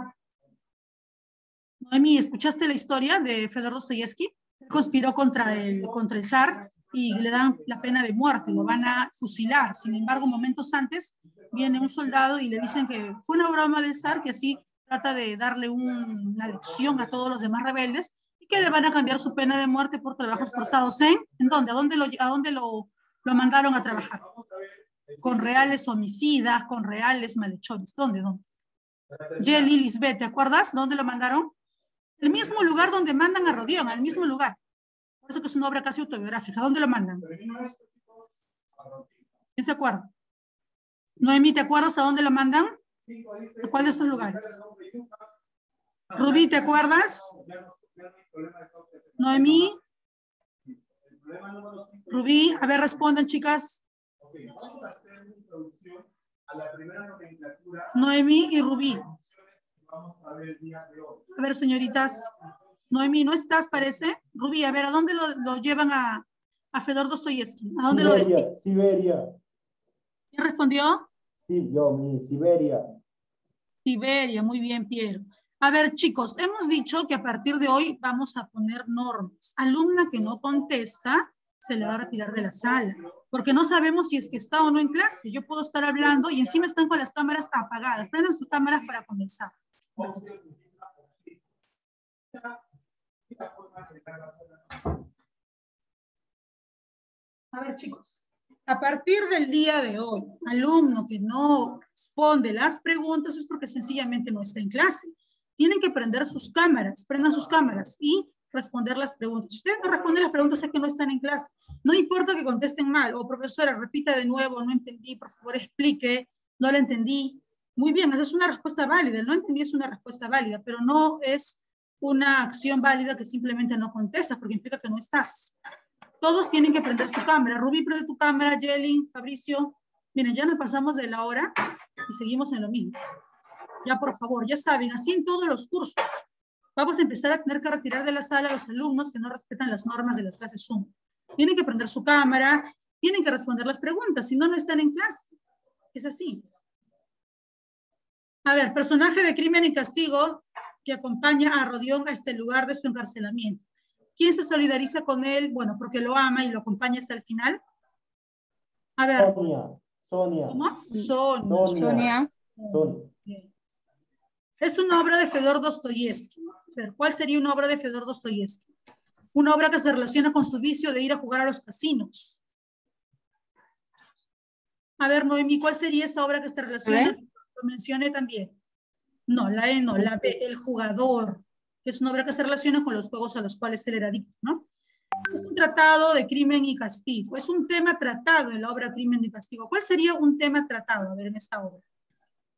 Noemi, ¿escuchaste la historia de Fedor Dostoyevsky? Conspiró contra el, contra el zar y le dan la pena de muerte, lo van a fusilar. Sin embargo, momentos antes viene un soldado y le dicen que fue una broma del zar que así trata de darle un- una lección a todos los demás rebeldes y que le van a cambiar su pena de muerte por trabajos forzados. ¿En, ¿En dónde? ¿A dónde, lo mandaron a trabajar? Con reales homicidas, con reales malhechores. ¿Dónde? ¿Dónde? Jelly Lisbeth, ¿te acuerdas? ¿Dónde lo mandaron? El mismo lugar donde mandan a Rodión, al mismo lugar. Por eso que es una obra casi autobiográfica. ¿Dónde lo mandan? ¿Quién se acuerda? Noemí, ¿te acuerdas a dónde lo mandan? ¿A cuál de estos lugares? Rubí, ¿te acuerdas? Noemí. Rubí, a ver, respondan, chicas. Ok, vamos a hacer una introducción a la primera nomenclatura. Noemí y Rubí. A ver señoritas. Noemí, ¿no estás, parece? Rubí, a ver, ¿a dónde lo, lo llevan a, a Fedor Dostoyevsky? ¿A dónde lo destinan? Siberia. ¿Quién respondió? Sí, yo, mi Siberia. Siberia, muy bien, Piero. A ver, chicos, hemos dicho que a partir de hoy vamos a poner normas. Alumna que no contesta, se le va a retirar de la sala, porque no sabemos si es que está o no en clase. Yo puedo estar hablando y encima están con las cámaras apagadas. Prendan sus cámaras para comenzar. A ver, chicos, a partir del día de hoy, alumno que no responde las preguntas es porque sencillamente no está en clase. Tienen que prender sus cámaras, prendan sus cámaras y responder las preguntas. Si ustedes no responden las preguntas es que no están en clase. No importa que contesten mal, o profesora, repita de nuevo, no entendí, por favor explique, no la entendí. Muy bien, esa es una respuesta válida, no entendí es una respuesta válida, pero no es una acción válida que simplemente no contestas, porque implica que no estás. Todos tienen que prender su cámara. Rubí, prende tu cámara, Jelly, Fabricio. Miren, ya nos pasamos de la hora y seguimos en lo mismo. Ya, por favor, ya saben, así en todos los cursos. Vamos a empezar a tener que retirar de la sala a los alumnos que no respetan las normas de las clases Zoom. Tienen que prender su cámara, tienen que responder las preguntas, si no, no están en clase. Es así. A ver, personaje de crimen y castigo que acompaña a Rodión a este lugar de su encarcelamiento. ¿Quién se solidariza con él? Bueno, porque lo ama y lo acompaña hasta el final. A ver. Sonia. Sonia. ¿Cómo? Sonia. Sonia. Sonia. Es una obra de Fedor Dostoyevsky. ¿Cuál sería una obra de Fedor Dostoyevsky? Una obra que se relaciona con su vicio de ir a jugar a los casinos. A ver, Noemí, ¿cuál sería esa obra que se relaciona? Lo mencioné también. No, la E no, la B, el jugador, que es una obra que se relaciona con los juegos a los cuales él era adicto, ¿no? Es un tratado de crimen y castigo. Es un tema tratado en la obra Crimen y Castigo. ¿Cuál sería un tema tratado, a ver, en esta obra?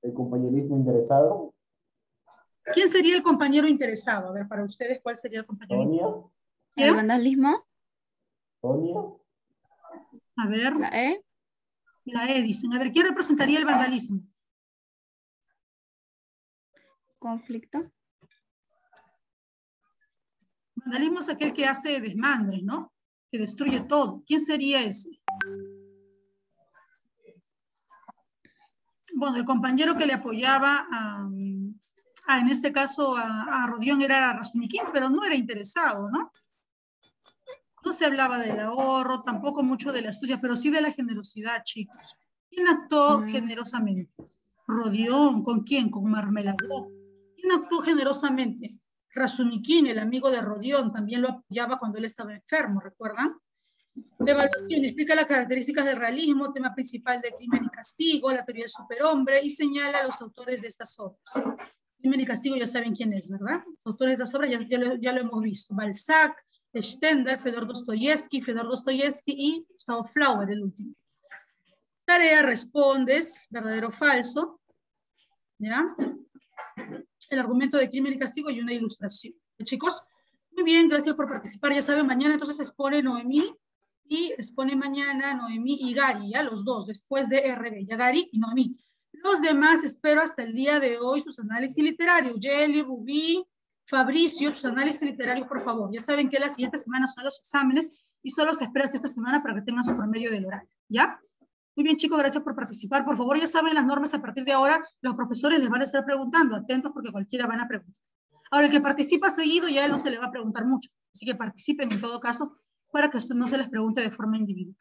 El compañerismo interesado. ¿Quién sería el compañero interesado? A ver, para ustedes, ¿cuál sería el compañero Sonia. ¿El vandalismo? Sonia. A ver. La E. La E, dicen. A ver, ¿quién representaría el vandalismo? Conflicto. Vandalismo es aquel que hace desmandres, ¿no? Que destruye todo. ¿Quién sería ese? Bueno, el compañero que le apoyaba a, a en este caso a, a Rodión era Razumiquín, pero no era interesado, ¿no? No se hablaba del ahorro, tampoco mucho de la astucia, pero sí de la generosidad, chicos. ¿Quién actuó Mm. generosamente? Rodión, ¿con quién? Con Marmeladov. ¿Quién actuó generosamente? Razumiquín, el amigo de Rodión, también lo apoyaba cuando él estaba enfermo, ¿recuerdan? Evaluación, explica las características del realismo, tema principal de crimen y castigo, la teoría del superhombre y señala a los autores de estas obras. Crimen y castigo ya saben quién es, ¿verdad? Los autores de estas obras ya, ya lo hemos visto. Balzac, Stendhal, Fedor Dostoyevsky, Fedor Dostoyevsky y Gustavo Flauer, el último. Tarea, respondes, verdadero o falso. ¿Ya? El argumento de crimen y castigo y una ilustración. Chicos, muy bien, gracias por participar. Ya saben, mañana entonces expone Noemí y expone mañana Noemí y Gary, ya los dos, después de RB, ya Gary y Noemí. Los demás espero hasta el día de hoy sus análisis literarios. Jelly, Rubí, Fabricio, sus análisis literarios, por favor. Ya saben que la siguiente semana son los exámenes y solo se espera hasta esta semana para que tengan su promedio del horario. ¿Ya? Muy bien, chicos, gracias por participar. Por favor, ya saben las normas a partir de ahora. Los profesores les van a estar preguntando. Atentos porque cualquiera van a preguntar. Ahora, el que participa seguido ya no se le va a preguntar mucho. Así que participen en todo caso para que no se les pregunte de forma individual.